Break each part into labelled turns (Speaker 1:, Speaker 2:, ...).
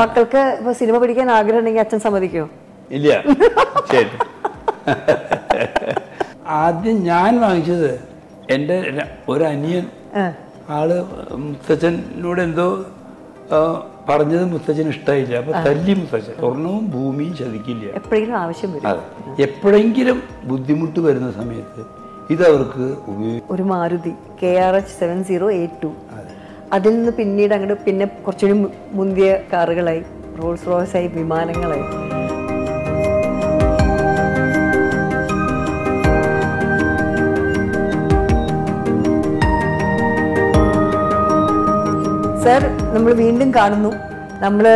Speaker 1: മക്കൾക്ക് ഇപ്പൊ സിനിമ പിടിക്കാൻ ആഗ്രഹം ഉണ്ടെങ്കിൽ അച്ഛൻ സമ്മതിക്കോ?
Speaker 2: ഇല്ല. ശരി. ആദ്യം ഞാൻ വാങ്ങിച്ചത് എന്റെ ഒരനിയൻ ഒരു അനിയൻ. ആൾ മുത്തച്ഛനോട് എന്തോ പറഞ്ഞത് മുത്തച്ഛന് ഇഷ്ടമായില്ല അപ്പൊ തല്ലി മുത്തച്ഛൻ. സ്വർണവും ഭൂമിയും ചതിക്കില്ല.
Speaker 1: എപ്പോഴെങ്കിലും ആവശ്യം വരും.
Speaker 2: അതെ. എപ്പോഴെങ്കിലും ബുദ്ധിമുട്ട് വരുന്ന സമയത്ത് ഇത് അവർക്ക്
Speaker 1: ഒരു Maruti K R H seven zero eight two അതിൽ നിന്ന് പിന്നീട് അങ്ങോട്ട് പിന്നെ കുറച്ചുകൂടി മുന്തിയ കാറുകളായി. റോൾസ് റോയ്സായി വിമാനങ്ങളായി. സർ നമ്മൾ വീണ്ടും കാണുന്നു. നമ്മൾ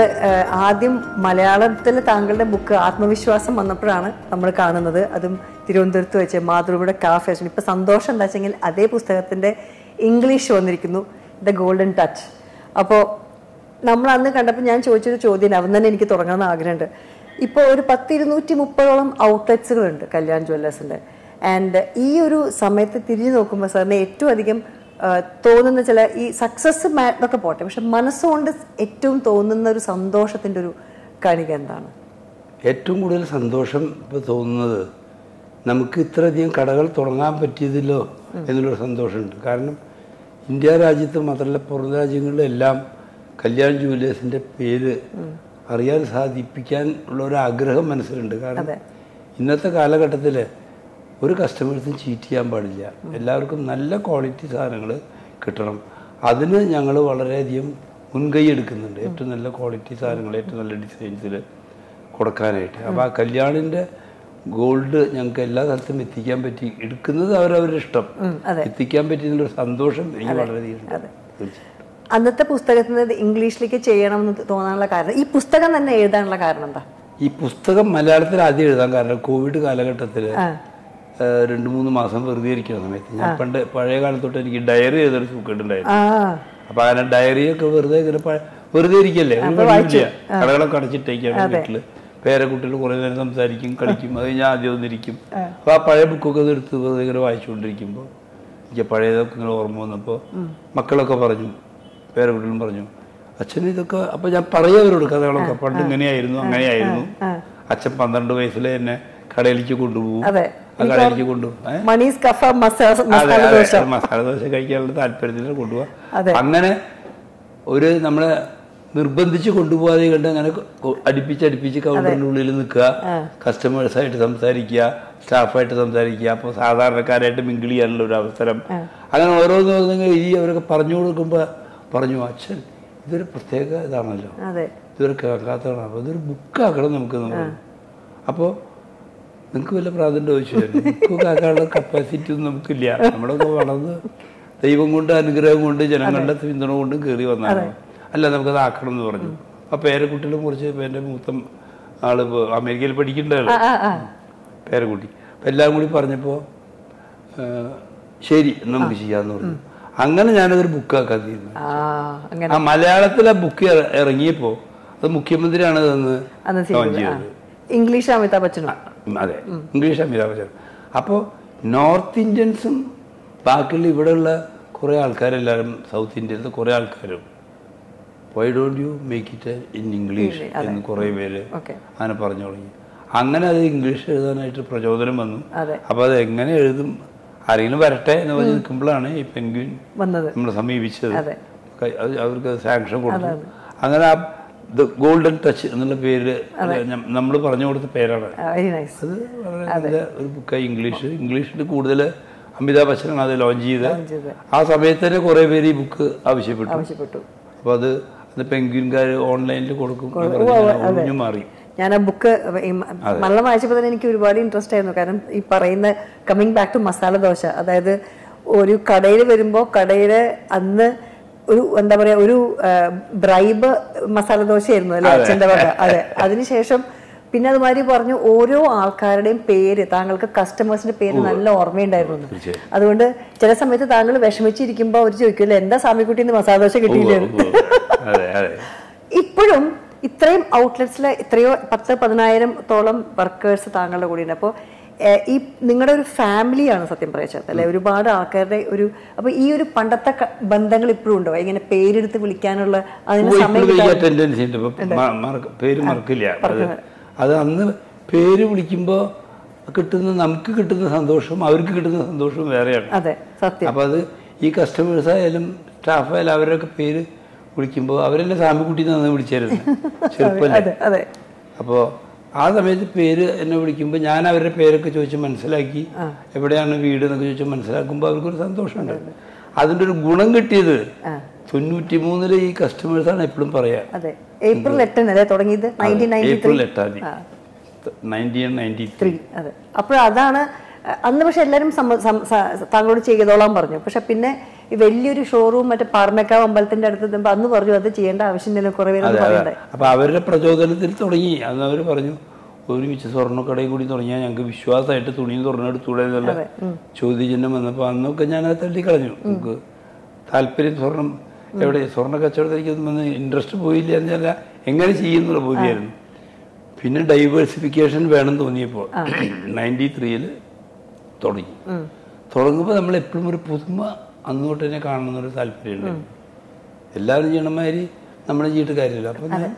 Speaker 1: ആദ്യം മലയാളത്തിൽ താങ്കളുടെ ബുക്ക് ആത്മവിശ്വാസം വന്നപ്പോഴാണ് നമ്മൾ കാണുന്നത്. അതും തിരുവനന്തപുരത്ത് വെച്ച് മാതൃഭൂമിയുടെ കാഫേഷൻ ഇപ്പം സന്തോഷം എന്താ വെച്ചെങ്കിൽ അതേ പുസ്തകത്തിന്റെ ഇംഗ്ലീഷ് വന്നിരിക്കുന്നു. ദ ഗോൾഡൻ ടച്ച് അപ്പോൾ നമ്മൾ അന്ന് കണ്ടപ്പോൾ ഞാൻ ചോദിച്ചൊരു ചോദ്യം അവൻ തന്നെ എനിക്ക് തുടങ്ങണമെന്ന് ആഗ്രഹമുണ്ട്. ഇപ്പോൾ ഒരു പത്ത് ഇരുന്നൂറ്റി മുപ്പതോളം ഔട്ട്ലെറ്റ്സുകളുണ്ട് കല്യാൺ ജ്വല്ലേഴ്സിന്റെ. ആൻഡ് ഈ ഒരു സമയത്ത് തിരിഞ്ഞു നോക്കുമ്പോൾ സാറിന് ഏറ്റവും അധികം തോന്നുന്ന ചില ഈ സക്സസ് എന്നൊക്കെ പോട്ടെ. പക്ഷെ മനസ്സുകൊണ്ട് ഏറ്റവും തോന്നുന്ന ഒരു സന്തോഷത്തിന്റെ ഒരു കണിക എന്താണ്?
Speaker 2: ഏറ്റവും കൂടുതൽ സന്തോഷം ഇപ്പോൾ തോന്നുന്നത് നമുക്ക് ഇത്രയധികം കടകൾ തുടങ്ങാൻ പറ്റിയതില്ലോ എന്നുള്ളൊരു സന്തോഷമുണ്ട്. കാരണം ഇന്ത്യ രാജ്യത്ത് മാത്രമല്ല പുറം രാജ്യങ്ങളിലെല്ലാം കല്യാൺ ജുവലേഴ്സിന്റെ പേര് അറിയാൻ സാധിപ്പിക്കാൻ ഉള്ള ഒരു ആഗ്രഹം മനസ്സിലുണ്ട്. കാരണം ഇന്നത്തെ കാലഘട്ടത്തിൽ ഒരു കസ്റ്റമേഴ്സും ചീറ്റ് ചെയ്യാൻ പാടില്ല. എല്ലാവർക്കും നല്ല ക്വാളിറ്റി സാധനങ്ങൾ കിട്ടണം. അതിന് ഞങ്ങൾ വളരെയധികം മുൻകൈ എടുക്കുന്നുണ്ട്. ഏറ്റവും നല്ല ക്വാളിറ്റി സാധനങ്ങൾ ഏറ്റവും നല്ല ഡിസൈൻസിൽ കൊടുക്കാനായിട്ട്. അപ്പോൾ ആ കല്യാണിന്റെ ഗോൾഡ് ഞങ്ങൾക്ക് എല്ലാ സ്ഥലത്തും എത്തിക്കാൻ പറ്റി. എടുക്കുന്നത് അവരവരുടെ ഇഷ്ടം. എത്തിക്കാൻ പറ്റിയതിലൊരു സന്തോഷം എനിക്ക് വളരെയധികം.
Speaker 1: അന്നത്തെ പുസ്തകത്തിന് ഇംഗ്ലീഷിലേക്ക് ചെയ്യണമെന്ന് തോന്നാനുള്ള കാരണം. ഈ പുസ്തകം തന്നെ എഴുതാനുള്ള കാരണം എന്താ?
Speaker 2: ഈ പുസ്തകം മലയാളത്തിൽ ആദ്യം എഴുതാൻ കാരണം കോവിഡ് കാലഘട്ടത്തിൽ
Speaker 1: ആ.
Speaker 2: രണ്ട് മൂന്ന് മാസം വെറുതെ ഇരിക്കുന്ന സമയത്ത്. ഞാൻ പണ്ട് പഴയ കാലത്തോട്ട് എനിക്ക് ഡയറി എഴുതൊരു സുഖമുണ്ടായിരുന്നു അപ്പൊ അങ്ങനെ ഡയറിയൊക്കെ വെറുതെ ഇങ്ങനെ വെറുതെ ഇരിക്കല്ലേ? കടകളൊക്കെ അടച്ചിട്ടേക്കാണ് വീട്ടിൽ. പേരക്കുട്ടികൾ കുറെ നേരം സംസാരിക്കും കളിക്കും അത് ഞാൻ ആദ്യം വന്നിരിക്കും. അപ്പൊ ആ പഴയ ബുക്കൊക്കെ എടുത്ത് വെറുതെ ഇങ്ങനെ വായിച്ചുകൊണ്ടിരിക്കുമ്പോൾ എനിക്ക് പഴയതൊക്കെ ഇങ്ങനെ ഓർമ്മ വന്നപ്പോൾ മക്കളൊക്കെ പറഞ്ഞു പേരക്കുട്ടികളും പറഞ്ഞു അച്ഛൻ ഇതൊക്കെ അപ്പൊ ഞാൻ പറയവരോട് കഥകളൊക്കെ പണ്ട് ഇങ്ങനെയായിരുന്നു അങ്ങനെയായിരുന്നു. അച്ഛൻ പന്ത്രണ്ട് വയസ്സിലെ എന്നെ കടയിലേക്ക് കൊണ്ടുപോകും കടയിലേക്ക്
Speaker 1: മസാല ദോശ.
Speaker 2: കഴിക്കാനുള്ള താല്പര്യത്തിന് കൊണ്ടുപോവാ അങ്ങനെ ഒരു നമ്മളെ നിർബന്ധിച്ച് കൊണ്ടുപോകാതെ കണ്ട് അങ്ങനെ അടുപ്പിച്ച് അടുപ്പിച്ച് കൗണ്ടറിന്റെ ഉള്ളിൽ നിൽക്കുക കസ്റ്റമേഴ്സായിട്ട് സംസാരിക്കുക സ്റ്റാഫായിട്ട് സംസാരിക്കുക. അപ്പോൾ സാധാരണക്കാരായിട്ട് മിങ്കിൾ ചെയ്യാനുള്ള ഒരു അവസരം. അങ്ങനെ ഓരോന്ന് ഓരോന്ന് ഈ അവരൊക്കെ പറഞ്ഞു കൊടുക്കുമ്പോൾ പറഞ്ഞു അച്ഛൻ ഇതൊരു പ്രത്യേക ഇതാണല്ലോ. ഇതൊരു കേൾക്കാത്തതാണ്. അപ്പോൾ ഇതൊരു ബുക്കാക്കണം നമുക്ക് അപ്പോൾ നിങ്ങൾക്ക് വല്ല പ്രാധാന്യം ചോദിച്ചു ബുക്കൊക്കെ ആക്കാനുള്ള കപ്പാസിറ്റി ഒന്നും നമുക്കില്ല. നമ്മളൊക്കെ വളർന്ന് ദൈവം കൊണ്ട് അനുഗ്രഹം കൊണ്ട് ജനങ്ങളുടെ പിന്തുണ കൊണ്ടും കയറി വന്നതാണ്. അല്ല നമുക്കത് ആക്കണം എന്ന് പറഞ്ഞു. ആ പേരക്കുട്ടിനെ കുറിച്ച് എന്റെ മൂത്തം ആൾ അമേരിക്കയിൽ പഠിക്കേണ്ടതാണ് പേരക്കുട്ടി. അപ്പം എല്ലാം കൂടി പറഞ്ഞപ്പോൾ ശരി നമുക്ക് ചെയ്യാന്ന് പറഞ്ഞു. അങ്ങനെ ഞാനതൊരു ബുക്കാക്കാൻ തീരുമാനിച്ചു.
Speaker 1: ആ
Speaker 2: മലയാളത്തിലെ ബുക്ക് ഇറങ്ങിയപ്പോ അത് മുഖ്യമന്ത്രിയാണ് അതെന്ന് ലോഞ്ച്.
Speaker 1: ചെയ്തത്. ഇംഗ്ലീഷ് അമിതാഭ്
Speaker 2: ബച്ചൻ അതെ. ഇംഗ്ലീഷ് അമിതാഭ് ബച്ചൻ അപ്പോൾ നോർത്ത് ഇന്ത്യൻസും ബാക്കിയുള്ള ഇവിടെയുള്ള കുറേ ആൾക്കാരെല്ലാവരും സൗത്ത് ഇന്ത്യയിലത്തെ കുറേ ആൾക്കാരും why don't you make it in English എന്ന് കുറേ പേര് അങ്ങനെ പറഞ്ഞു തുടങ്ങി. അങ്ങനെ അത് ഇംഗ്ലീഷ് എഴുതാനായിട്ട് പ്രചോദനം വന്നു.
Speaker 1: അപ്പൊ
Speaker 2: അപ്പോൾ അത് എങ്ങനെ എഴുതും? ആരെങ്കിലും വരട്ടെ എന്ന് പറഞ്ഞ് നിൽക്കുമ്പോഴാണ് ഈ പെൻഗ്വിൻ നമ്മളെ സമീപിച്ചത്. അവർക്ക് സാങ്ഷൻ കൊടുത്തു. അങ്ങനെ ആ ദ ഗോൾഡൻ ടച്ച് എന്നുള്ള പേര് നമ്മൾ പറഞ്ഞു കൊടുത്ത പേരാണ്. അത് വളരെ നല്ല ഒരു ബുക്കായി ഇംഗ്ലീഷ്. ഇംഗ്ലീഷിൽ കൂടുതൽ അമിതാഭ് ബച്ചനാണ് അത് ലോഞ്ച് ചെയ്തത്. ആ സമയത്ത് തന്നെ കുറേ പേര് ഈ ബുക്ക് ആവശ്യപ്പെട്ടു.
Speaker 1: ആവശ്യപ്പെട്ടു.
Speaker 2: അപ്പോൾ അത് അത് പെൻഗ്വിൻകാർ ഓൺലൈനിൽ കൊടുക്കും ഒഴിഞ്ഞു മാറി.
Speaker 1: ഞാൻ ആ ബുക്ക് മലയാളം വായിച്ചപ്പോൾ തന്നെ എനിക്ക് ഒരുപാട് ഇൻട്രസ്റ്റ് ആയിരുന്നു. കാരണം ഈ പറയുന്ന coming back to masala dosa അതായത് ഒരു കടയിൽ വരുമ്പോൾ കടയിൽ അന്ന് ഒരു എന്താ പറയുക ഒരു ബ്രൈബ് മസാല ദോശയായിരുന്നു അല്ലേ? അച്ഛന്റെ വക. അതെ. അതിനുശേഷം പിന്നെ അതുമാതിരി പറഞ്ഞു ഓരോ ആൾക്കാരുടെയും പേര് താങ്കൾക്ക് കസ്റ്റമേഴ്സിന്റെ പേര് നല്ല ഓർമ്മയുണ്ടായിരുന്നു. അതുകൊണ്ട് ചില സമയത്ത് താങ്കൾ വിഷമിച്ചിരിക്കുമ്പോൾ അവർ ചോദിക്കുമല്ലോ എന്താ സ്വാമിക്കുട്ടിന്ന് മസാല ദോശ കിട്ടിയില്ലേ? എന്ന്?"
Speaker 2: അതെ അതെ.
Speaker 1: ഇപ്പോഴും ഇത്രയും ഔട്ട്ലെറ്റ്സിൽ എത്രയോ പത്ത് പതിനായിരത്തോളം വർക്കേഴ്സ് താങ്കളുടെ കൂടെ ഉണ്ട് അപ്പോൾ ഈ നിങ്ങളുടെ ഒരു ഫാമിലിയാണ് സത്യം പറയച്ചത് അല്ലെ? ഒരുപാട് ആൾക്കാരുടെ ഒരു അപ്പൊ ഈ ഒരു പണ്ടത്തെ ബന്ധങ്ങൾ ഇപ്പോഴും ഉണ്ടോ? ഇങ്ങനെ പേരെടുത്ത് വിളിക്കാനുള്ള അതിന് സമയം
Speaker 2: പേര് മറക്കില്ല. അത് അന്ന് പേര് വിളിക്കുമ്പോൾ കിട്ടുന്ന നമുക്ക് കിട്ടുന്ന സന്തോഷം അവർക്ക് കിട്ടുന്ന സന്തോഷം വേറെയാണ്.
Speaker 1: അതെ സത്യം.
Speaker 2: അപ്പോൾ അത് ഈ കസ്റ്റമേഴ്സ് ആയാലും സ്റ്റാഫ് ആയാലും അവരൊക്കെ പേര് വിളിക്കുമ്പോൾ അവരെല്ലാം സാമിക്കുട്ടി നന്ന് വിളിച്ചായിരുന്നു
Speaker 1: ചെറുപ്പം
Speaker 2: അപ്പോൾ ആ സമയത്ത് പേര് എന്നെ വിളിക്കുമ്പോൾ ഞാൻ അവരുടെ പേരൊക്കെ ചോദിച്ച് മനസ്സിലാക്കി എവിടെയാണ് വീട് എന്നൊക്കെ ചോദിച്ച് മനസ്സിലാക്കുമ്പോൾ അവർക്കൊരു സന്തോഷമുണ്ട്. അതിന്റെ ഒരു ഗുണം കിട്ടിയത് തൊണ്ണൂറ്റി മൂന്നിൽ ഈ കസ്റ്റമേഴ്സാണ് എപ്പോഴും പറയാ.
Speaker 1: അതെ. ഏപ്രിൽ എട്ടിന് അല്ലേ തുടങ്ങിയത്?
Speaker 2: ഏപ്രിൽ എട്ടാം തീയതി. ത്രീ
Speaker 1: അതെ. അപ്പോൾ അതാണ് അന്ന് പക്ഷെ എല്ലാവരും താങ്കളോട് ചെയ്തോളാൻ പറഞ്ഞു. പക്ഷെ പിന്നെ ഈ വലിയൊരു ഷോറൂം മറ്റേ പാർമേക്കാവ് അമ്പലത്തിന്റെ അടുത്ത് എത്തുമ്പോൾ അന്ന് പറഞ്ഞു അത് ചെയ്യേണ്ട കുറെ പേര് അത് പറയണ്ടേ?
Speaker 2: അപ്പൊ അവരുടെ പ്രചോദനത്തിൽ തുടങ്ങി. അന്ന് അവർ പറഞ്ഞു ഒരുമിച്ച് സ്വർണക്കടയിൽ കൂടി തുടങ്ങിയാൽ ഞങ്ങൾക്ക് വിശ്വാസമായിട്ട് തുണിയും തുറന്നെടുത്തൂടെ എന്നുള്ള ചോദ്യചിഹ്നം വന്നപ്പോൾ അന്നൊക്കെ ഞാൻ അത് തള്ളിക്കളഞ്ഞു നമുക്ക് താല്പര്യം സ്വർണം എവിടെ സ്വർണ കച്ചവടത്തിലേക്ക് വന്ന് ഇൻട്രസ്റ്റ് പോയില്ല എന്നല്ല എങ്ങനെ ചെയ്യുന്നുള്ള ബോധ്യമായിരുന്നു പിന്നെ ഡൈവേഴ്സിഫിക്കേഷൻ വേണം തോന്നിയപ്പോൾ നയന്റി ത്രീയിൽ തുടങ്ങി. തുടങ്ങുമ്പോൾ നമ്മൾ എപ്പോഴും ഒരു പുതുമ അന്ന് തൊട്ട് തന്നെ കാണുന്നൊരു താല്പര്യമുണ്ട്. എല്ലാവരും ചെയ്യണമാതിരി നമ്മൾ ചെയ്തിട്ട് കാര്യമില്ല. അപ്പം ഞാൻ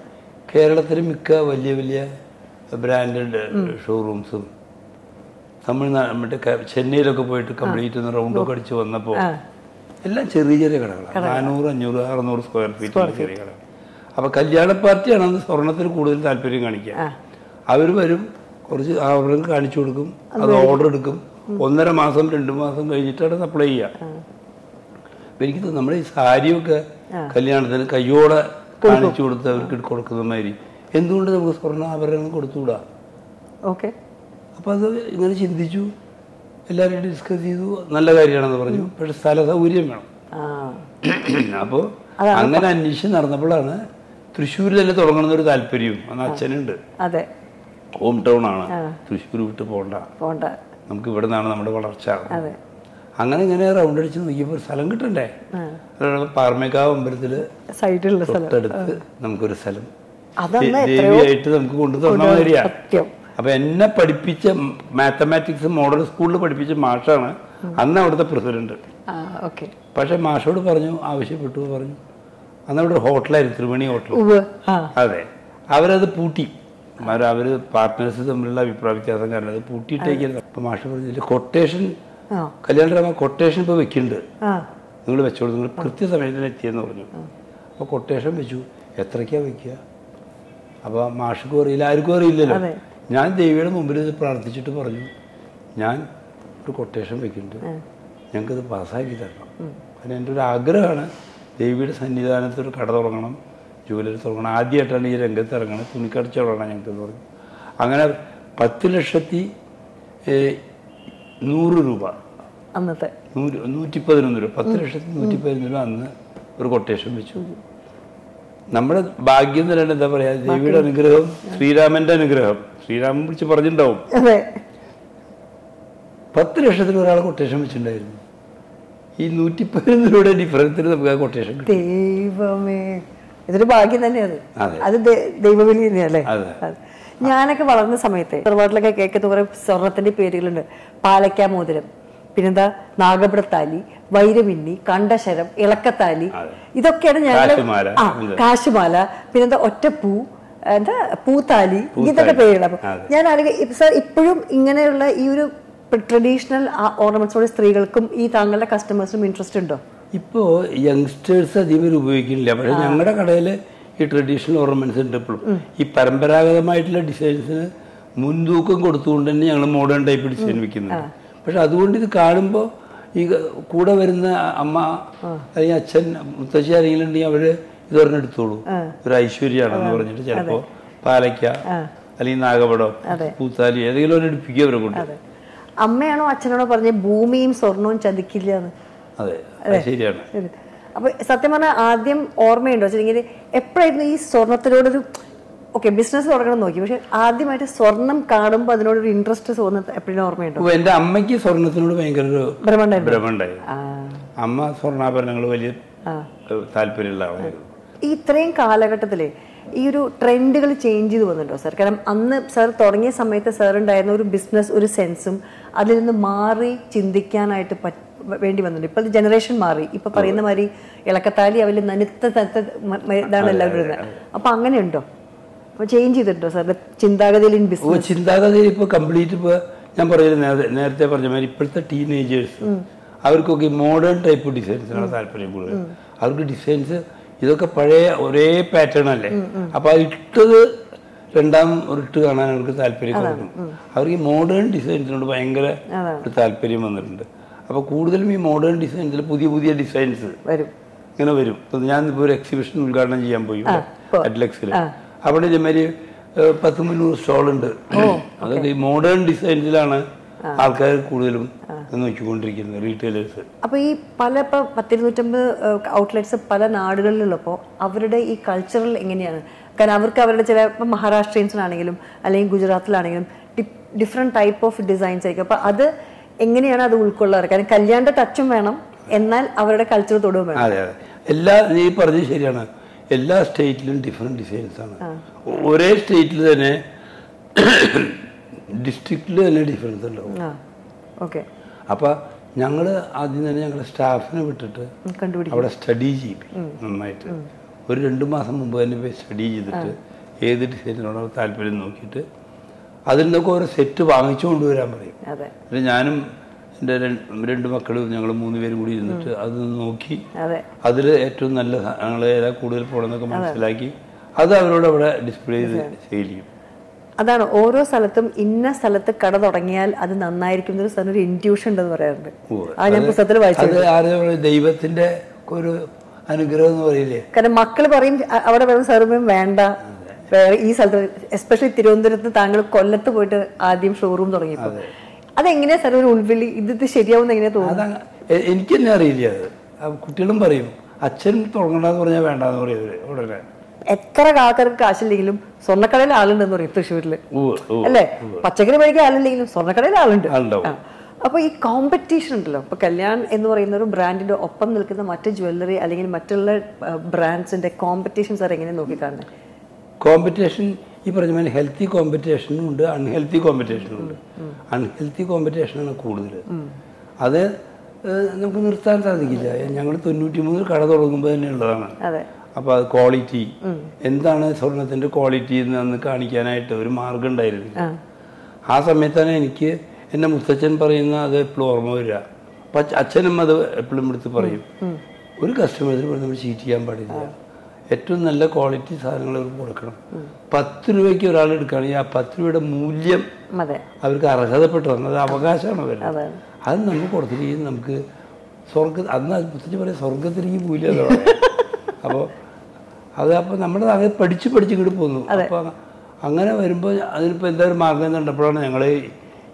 Speaker 2: കേരളത്തിൽ മിക്ക വലിയ വലിയ ബ്രാൻഡഡ് ഷോറൂംസും തമിഴ്നാട് മറ്റേ ചെന്നൈയിലൊക്കെ പോയിട്ട് കംപ്ലീറ്റ് റൗണ്ടൊക്കെ അടിച്ച് വന്നപ്പോൾ എല്ലാം ചെറിയ ചെറിയ കടകളാണ് നാനൂറ് അഞ്ഞൂറ് അറുന്നൂറ് സ്ക്വയർ ഫീറ്റ് ചെറിയ കടകൾ അപ്പോൾ കല്യാണ പാർട്ടിയാണ് അന്ന് സ്വർണത്തിന് കൂടുതൽ താല്പര്യം കാണിക്കുക. അവർ വരും കുറച്ച് അവർക്ക് കാണിച്ചു കൊടുക്കും അത് ഓർഡർ എടുക്കും. ഒന്നര മാസം രണ്ട് മാസം കഴിഞ്ഞിട്ടാണ് സപ്ലൈ ചെയ്യുക. അപ്പൊ എനിക്ക് നമ്മുടെ ഈ സാരിയൊക്കെ കല്യാണത്തിന് കയ്യോടെ കാണിച്ചു കൊടുത്ത് അവർക്ക് കൊടുക്കുന്ന മാതിരി എന്തുകൊണ്ട് നമുക്ക് സ്വർണാഭരണങ്ങൾ കൊടുത്തുകൂടാ?
Speaker 1: ഓക്കെ.
Speaker 2: അപ്പൊ അത് ഇങ്ങനെ ചിന്തിച്ചു. എല്ലാവരും ഡിസ്കസ് ചെയ്തു. നല്ല കാര്യമാണെന്ന് പറഞ്ഞു. പക്ഷെ സ്ഥല സൗകര്യം വേണം.
Speaker 1: ആ.
Speaker 2: അപ്പോൾ അങ്ങനെ അന്വേഷിച്ച് നടന്നപ്പോഴാണ് തൃശ്ശൂരിൽ തന്നെ തുടങ്ങണമെന്ന് ഒരു താല്പര്യം അന്ന് അച്ഛനുണ്ട്.
Speaker 1: അതെ.
Speaker 2: ഹോം ടൗൺ ആണ്. തൃശ്ശൂർ വിട്ട് പോണ്ട.
Speaker 1: പോണ്ട.
Speaker 2: നമുക്ക് ഇവിടെ നിന്നാണ് നമ്മുടെ വളർച്ച. അങ്ങനെ ഇങ്ങനെ റൗണ്ട് അടിച്ച് നോക്കിയപ്പോൾ ഒരു സ്ഥലം കിട്ടണ്ടേ? അതാണ് പാർമേക്കാവ് അമ്പലത്തിൽ
Speaker 1: സൈഡിലുള്ള സ്ഥലം.
Speaker 2: തൊട്ടടുത്ത് നമുക്കൊരു സ്ഥലം. ദേവിയായിട്ട് നമുക്ക് കൊണ്ടു തന്ന മാതിരിയാ
Speaker 1: സത്യം
Speaker 2: അപ്പൊ എന്നെ പഠിപ്പിച്ച മാത്തമാറ്റിക്സ് മോഡൽ സ്കൂളിൽ പഠിപ്പിച്ച മാഷാണ് അന്ന് അവിടുത്തെ പ്രസിഡന്റ് പക്ഷെ മാഷോട് പറഞ്ഞു ആവശ്യപ്പെട്ടു പറഞ്ഞു. അന്ന് അവിടെ ഹോട്ടലായിരുന്നു ത്രിവേണി ഹോട്ടൽ. അതെ. അവരത് പൂട്ടി. അവർ അവർ പാർട്ട്നേഴ്സ് തമ്മിലുള്ള അഭിപ്രായ വ്യത്യാസം കാരണം അത് പൂട്ടിയിട്ടേക്കായിരുന്നു അപ്പൊ മാഷ് പറഞ്ഞു കൊട്ടേഷൻ കല്യാണ കൊട്ടേഷൻ ഇപ്പൊ വെക്കുന്നുണ്ട് നിങ്ങൾ വെച്ചോളൂ നിങ്ങൾ കൃത്യസമയത്തിന് എത്തിയെന്ന് പറഞ്ഞു. അപ്പോൾ കൊട്ടേഷൻ വെച്ചു. എത്രയ്ക്കാ വെക്കുക? അപ്പോൾ മാഷക്കും അറിയില്ല ആർക്കും അറിയില്ലല്ലോ. ഞാൻ ദേവിയുടെ മുമ്പിൽ ഇത് പ്രാർത്ഥിച്ചിട്ട് പറഞ്ഞു. ഞാൻ ഒരു കൊട്ടേഷൻ വെക്കുന്നുണ്ട്. ഞങ്ങൾക്കിത് പാസ്സാക്കി തരണം. അതിന് എന്റെ ഒരു ആഗ്രഹമാണ് ദേവിയുടെ സന്നിധാനത്ത് ഒരു കട തുടങ്ങണം ജുവലറി തുടങ്ങണം. ആദ്യമായിട്ടാണ് ഈ രംഗത്ത് ഇറങ്ങണത്. തുണിക്കടച്ചവടാണ് ഞങ്ങൾക്കെന്ന് പറഞ്ഞു. അങ്ങനെ പത്ത് ലക്ഷത്തി നൂറ് രൂപ.
Speaker 1: അന്നത്തെ.
Speaker 2: നൂറ് നൂറ്റി പതിനൊന്ന് രൂപ. പത്ത് ലക്ഷത്തി നൂറ്റി പതിനൊന്ന് രൂപ അന്ന് ഒരു കൊട്ടേഷൻ വെച്ചു. നമ്മുടെ ഭാഗ്യം എന്ന് എന്താ പറയാ? ദേവിയുടെ അനുഗ്രഹം ശ്രീരാമന്റെ അനുഗ്രഹം. ശ്രീരാമൻ വിളിച്ച് പറഞ്ഞിട്ടുണ്ടാവും. പത്ത് ലക്ഷത്തിൽ ഒരാൾ കൊട്ടേഷൻ വെച്ചിട്ടുണ്ടായിരുന്നു. ഈ നൂറ്റി പതിനൊന്നിലൂടെ ഡിഫറൻസിൽ നമുക്ക് ആ കൊട്ടേഷൻ
Speaker 1: ദൈവമേ. ഇതൊരു ഭാഗ്യം തന്നെയാണ്.
Speaker 2: അതെ.
Speaker 1: ദൈവവലി ദൈവവിളി തന്നെയല്ലേ. ഞാനൊക്കെ വളർന്ന സമയത്ത് ചെറുപാട്ടിലൊക്കെ കേൾക്കുന്ന കുറെ സ്വർണത്തിന്റെ പേരുകളുണ്ട്. പാലക്ക മോതിരം പിന്നെന്താ? നാഗപടത്താലി വൈരമിന്നി കണ്ടശരം ഇളക്കത്താലി ഇതൊക്കെയാണ് ഞങ്ങൾ
Speaker 2: കാശുമാല.
Speaker 1: ആ കാശുമാല പിന്നെന്താ ഒറ്റപ്പൂ എന്താ പൂത്താലി ഇങ്ങനത്തെ പേരുകൾ അപ്പം ഞാൻ ആലോചിക്കും സാർ ഇപ്പോഴും ഇങ്ങനെയുള്ള ഈ ഒരു ട്രഡീഷണൽ ഓർണമെന്റ്സോടെ സ്ത്രീകൾക്കും ഈ താങ്കളുടെ കസ്റ്റമേഴ്സും ഇൻട്രസ്റ്റ് ഉണ്ടോ?
Speaker 2: ഇപ്പോൾ യങ്സ്റ്റേഴ്സ് അധികം ഉപയോഗിക്കുന്നില്ല. പക്ഷെ ഞങ്ങളുടെ കടയിൽ ഈ ട്രഡീഷണൽ ഓർണമെന്റ്സ് ഉണ്ട് ഇപ്പോഴും ഈ പരമ്പരാഗതമായിട്ടുള്ള ഡിസൈൻസിന് മുൻതൂക്കം കൊടുത്തുകൊണ്ട് തന്നെ ഞങ്ങൾ മോഡേൺ ടൈപ്പ് ഡിസൈൻ വെക്കുന്നുണ്ട്. പക്ഷെ അതുകൊണ്ട് ഇത് കാണുമ്പോൾ ഈ കൂടെ വരുന്ന അമ്മ അല്ലെങ്കിൽ അച്ഛൻ മുത്തശ്ശി ആരെങ്കിലും ഉണ്ടെങ്കിൽ അവർ ഇത് പറഞ്ഞ് എടുത്തോളൂ. ഒരു ഐശ്വര്യമാണെന്ന് പറഞ്ഞിട്ട് ചിലപ്പോ പാലയ്ക്ക അല്ലെങ്കിൽ നാഗപടം പൂത്താലി ഏതെങ്കിലും ഒന്ന് എടുപ്പിക്കുക അവരെ കൊണ്ട്.
Speaker 1: അമ്മയാണോ അച്ഛനാണോ പറഞ്ഞ ഭൂമിയും സ്വർണവും ചതിക്കില്ല
Speaker 2: അത്. ശരിയാണ്.
Speaker 1: അപ്പൊ സത്യം പറഞ്ഞാൽ ആദ്യം ഓർമ്മയുണ്ടോ? വെച്ചിട്ടുണ്ടെങ്കിൽ എപ്പോഴായിരുന്നു ഈ സ്വർണത്തിനോടൊരു ഓക്കെ ബിസിനസ് തുടങ്ങണം നോക്കി. പക്ഷെ ആദ്യമായിട്ട് സ്വർണം കാണുമ്പോൾ അതിനോടൊരു ഇൻട്രസ്റ്റ് തോന്നുന്നത് എപ്പോഴും ഓർമ്മയുണ്ടോ?
Speaker 2: എന്റെ അമ്മയ്ക്ക് സ്വർണത്തിനോട് ഭയങ്കര ഒരു ഭ്രമണ്ടായി അമ്മ സ്വർണാഭരണങ്ങൾ വലിയ താല്പര്യമുള്ള ആളായിരുന്നു
Speaker 1: ഈ ഇത്രയും കാലഘട്ടത്തിൽ ഈ ഒരു ട്രെൻഡുകൾ ചേഞ്ച് ചെയ്ത് വന്നിട്ടോ സാർ കാരണം അന്ന് സാർ തുടങ്ങിയ സമയത്ത് സാർ ഉണ്ടായിരുന്ന ഒരു ബിസിനസ് ഒരു സെൻസും അതിൽ നിന്ന് മാറി ചിന്തിക്കാനായിട്ട് പറ്റ വേണ്ടി വന്നിട്ടുണ്ട്. ഇപ്പോൾ ജനറേഷൻ മാറി. ഇപ്പൊ പറയുന്ന മാതിരി ഇളക്കത്താലി അവർ നനുത്ത തത്ത മ- മ- ഇതാണ് എല്ലാവരും ഇടുന്നത് അപ്പൊ അങ്ങനെയുണ്ടോ? ചേഞ്ച് ചെയ്തിട്ടുണ്ടോ സാറിന്റെ ചിന്താഗതിയിൽ ഇൻ
Speaker 2: ഓ
Speaker 1: ബിസിനസ്
Speaker 2: ചിന്താഗതി ഇപ്പൊ കംപ്ലീറ്റ് ഇപ്പോൾ ഞാൻ പറയുന്നത് നേരത്തെ നേരത്തെ പറഞ്ഞ മാതിരി ഇപ്പോഴത്തെ ടീനേജേഴ്സ് അവർക്കൊക്കെ മോഡേൺ ടൈപ്പ് ഡിസൈൻസിനാണ് താല്പര്യം കൂടുതൽ. അവർക്ക് ഡിസൈൻസ് ഇതൊക്കെ പഴയ ഒരേ പാറ്റേൺ അല്ലേ? അപ്പൊ അത് ഇട്ടത് രണ്ടാം ഇട്ട് കാണാൻ അവർക്ക് താല്പര്യം കുറഞ്ഞു. അവർക്ക് ഈ മോഡേൺ ഡിസൈൻസിനോട് ഭയങ്കര ഒരു താല്പര്യം വന്നിട്ടുണ്ട്. അപ്പൊ കൂടുതലും ഈ മോഡേൺ ഡിസൈൻസിൽ പുതിയ പുതിയ ഡിസൈൻസ്
Speaker 1: വരും.
Speaker 2: ഇങ്ങനെ വരും. ഞാൻ ഇപ്പോൾ ഒരു എക്സിബിഷൻ ഉദ്ഘാടനം ചെയ്യാൻ പോയി. അറ്റ്ലക്സിൽ അവിടെ ഇതേമാതിരി പത്ത് മുന്നൂറ് സ്റ്റോളുണ്ട് അതൊക്കെ ഈ മോഡേൺ ഡിസൈൻസിലാണ് ആൾക്കാർ കൂടുതലും നോക്കിക്കൊണ്ടിരിക്കുന്നത് റീറ്റെയിലേഴ്സ്.
Speaker 1: അപ്പൊ ഈ പല ഇപ്പൊ പത്തിരുന്നൂറ്റമ്പത് ഔട്ട്ലെറ്റ്സ് പല നാടുകളിലുള്ളപ്പോൾ അവരുടെ ഈ കൾച്ചറൽ എങ്ങനെയാണ്? കാരണം അവർക്ക് അവരുടെ ചില ഇപ്പം മഹാരാഷ്ട്രീയൻസിനാണെങ്കിലും അല്ലെങ്കിൽ ഗുജറാത്തിലാണെങ്കിലും ഡിഫറെന്റ് ടൈപ്പ് ഓഫ് ഡിസൈൻസ് ആയിരിക്കും. അപ്പൊ അത് എങ്ങനെയാണ് അത് ഉൾക്കൊള്ളാറ്? കാരണം കല്യാണ ടച്ചും വേണം എന്നാൽ അവരുടെ കൾച്ചർ തൊടുകയും വേണം.
Speaker 2: അതെ അതെ. എല്ലാ നീ പറഞ്ഞത് ശരിയാണ്. എല്ലാ സ്റ്റേറ്റിലും ഡിഫറെന്റ് ഡിസൈൻസാണ് ആണ്. ഒരേ സ്റ്റേറ്റിൽ തന്നെ ഡിസ്ട്രിക്റ്റിൽ തന്നെ ഡിഫറൻസ് ഉണ്ടാവും.
Speaker 1: ഓക്കെ.
Speaker 2: അപ്പൊ ഞങ്ങൾ ആദ്യം തന്നെ ഞങ്ങളുടെ സ്റ്റാഫിനെ വിട്ടിട്ട് അവിടെ സ്റ്റഡി ചെയ്യിപ്പിക്കും നന്നായിട്ട്. ഒരു രണ്ട് മാസം മുമ്പ് തന്നെ പോയി സ്റ്റഡി ചെയ്തിട്ട് ഏത് ഡിസൈനിനോടോ താല്പര്യം നോക്കിയിട്ട് അതിൽ നിന്നൊക്കെ ഓരോ സെറ്റ് വാങ്ങിച്ചു കൊണ്ടുവരാൻ പറയും. എന്നിട്ട് ഞാനും എന്റെ രണ്ട് മക്കളും ഞങ്ങൾ മൂന്ന് പേരും കൂടി ഇരുന്നിട്ട് അത് നോക്കി
Speaker 1: അതെ.
Speaker 2: അതിൽ ഏറ്റവും നല്ല ഞങ്ങൾ ഏതാ കൂടുതൽ പോകണമെന്നൊക്കെ മനസ്സിലാക്കി അത് അവരോട് അവിടെ ഡിസ്പ്ലേ ചെയ്ത്
Speaker 1: അതാണ് ഓരോ സ്ഥലത്തും ഇന്ന സ്ഥലത്ത് കട തുടങ്ങിയാൽ അത് നന്നായിരിക്കും എന്നൊരു സാറിന് ഒരു ഇന്റ്യൂഷൻ ഉണ്ടെന്ന് പറയാറുണ്ട്. ആ ഞാൻ പുസ്തകത്തിൽ
Speaker 2: വായിച്ചത്. ദൈവത്തിന്റെ ഒരു അനുഗ്രഹം എന്ന് പറയില്ലേ?
Speaker 1: കാരണം മക്കൾ പറയും അവിടെ വരുന്ന സാറും വേണ്ട. വേറെ ഈ സ്ഥലത്ത് എസ്പെഷ്യലി തിരുവനന്തപുരത്ത് താങ്കൾ കൊല്ലത്ത് പോയിട്ട് ആദ്യം ഷോറൂം തുടങ്ങിയപ്പോൾ അതെങ്ങനെയാ സർ ഒരു ഉൾവിളി? ഇത് ഇത് ശരിയാവുന്ന എങ്ങനെയാ തോന്നുന്നത്?
Speaker 2: എനിക്ക് തന്നെ അറിയില്ല അത്. കുട്ടികളും പറയും അച്ഛൻ തുടങ്ങണ്ടെന്ന് പറഞ്ഞാൽ വേണ്ടെന്ന് പറയും ഉടനെ.
Speaker 1: എത്ര ആൾക്കാർക്ക് കാശില്ലെങ്കിലും സ്വർണക്കടയിൽ ആളുണ്ടെന്ന് പറയും
Speaker 2: തൃശ്ശൂരിൽ.
Speaker 1: അല്ലേ? പച്ചക്കറി മേടിക്കാൻ ആളില്ലെങ്കിലും സ്വർണക്കടയിൽ ആളുണ്ട്. അപ്പോൾ അപ്പൊ ഈ കോമ്പറ്റീഷൻ ഉണ്ടല്ലോ. ഇപ്പൊ കല്യാൺ എന്ന് പറയുന്ന ഒരു ബ്രാൻഡിന്റെ ഒപ്പം നിൽക്കുന്ന മറ്റ് ജ്വല്ലറി അല്ലെങ്കിൽ മറ്റുള്ള ബ്രാൻഡ്സിന്റെ കോമ്പറ്റീഷൻ സാർ എങ്ങനെ നോക്കിക്കാണുന്നത്
Speaker 2: കോമ്പറ്റീഷൻ ഈ പറഞ്ഞ പോലെ ഹെൽത്തി കോമ്പറ്റീഷനും ഉണ്ട് അൺഹെൽത്തി കോമ്പറ്റീഷനും ഉണ്ട്. അൺഹെൽത്തി കോമ്പറ്റീഷനാണ് കൂടുതൽ അത് നമുക്ക് നിർത്താൻ സാധിക്കില്ല. ഞങ്ങൾ തൊണ്ണൂറ്റി മൂന്നിൽ കട തുടങ്ങുമ്പോൾ തന്നെ ഉള്ളതാണ്. അപ്പോൾ അത് ക്വാളിറ്റി എന്താണ് സ്വർണത്തിന്റെ ക്വാളിറ്റി എന്ന് അന്ന് കാണിക്കാനായിട്ട് ഒരു മാർഗം ഉണ്ടായിരുന്നില്ല.
Speaker 1: ആ.
Speaker 2: ആ സമയത്താണ് എനിക്ക് എന്റെ മുത്തച്ഛൻ പറയുന്ന അത് എപ്പോഴും ഓർമ്മ വരിക. അപ്പം അച്ഛനും അത് എപ്പോഴും എടുത്ത് പറയും. ഒരു കസ്റ്റമേഴ്സിന് നമ്മൾ ചീറ്റ് ചെയ്യാൻ പാടില്ല. ഏറ്റവും നല്ല ക്വാളിറ്റി സാധനങ്ങൾ അവർക്ക് കൊടുക്കണം. പത്ത് രൂപയ്ക്ക് ഒരാൾ എടുക്കുകയാണെങ്കിൽ ആ പത്ത് രൂപയുടെ മൂല്യം അവർക്ക് അർഹതപ്പെട്ടതാണ്. അത് അവകാശമാണ് അവരുടെ
Speaker 1: അതെ
Speaker 2: നമ്മൾ കൊടുത്തിരിക്കും നമുക്ക് സ്വർഗ അന്ന് മുത്തച്ഛൻ പറയും സ്വർഗത്തിലേക്ക് മൂല്യം അപ്പോൾ അത് അപ്പോൾ നമ്മൾ അങ്ങനെ പഠിച്ച് പഠിച്ച് ഇങ്ങോട്ട് പോന്നു. അപ്പോൾ അങ്ങനെ വരുമ്പോൾ അതിനിപ്പോൾ എന്തായാലും മാർഗം കണ്ടപ്പോഴാണ് ഞങ്ങൾ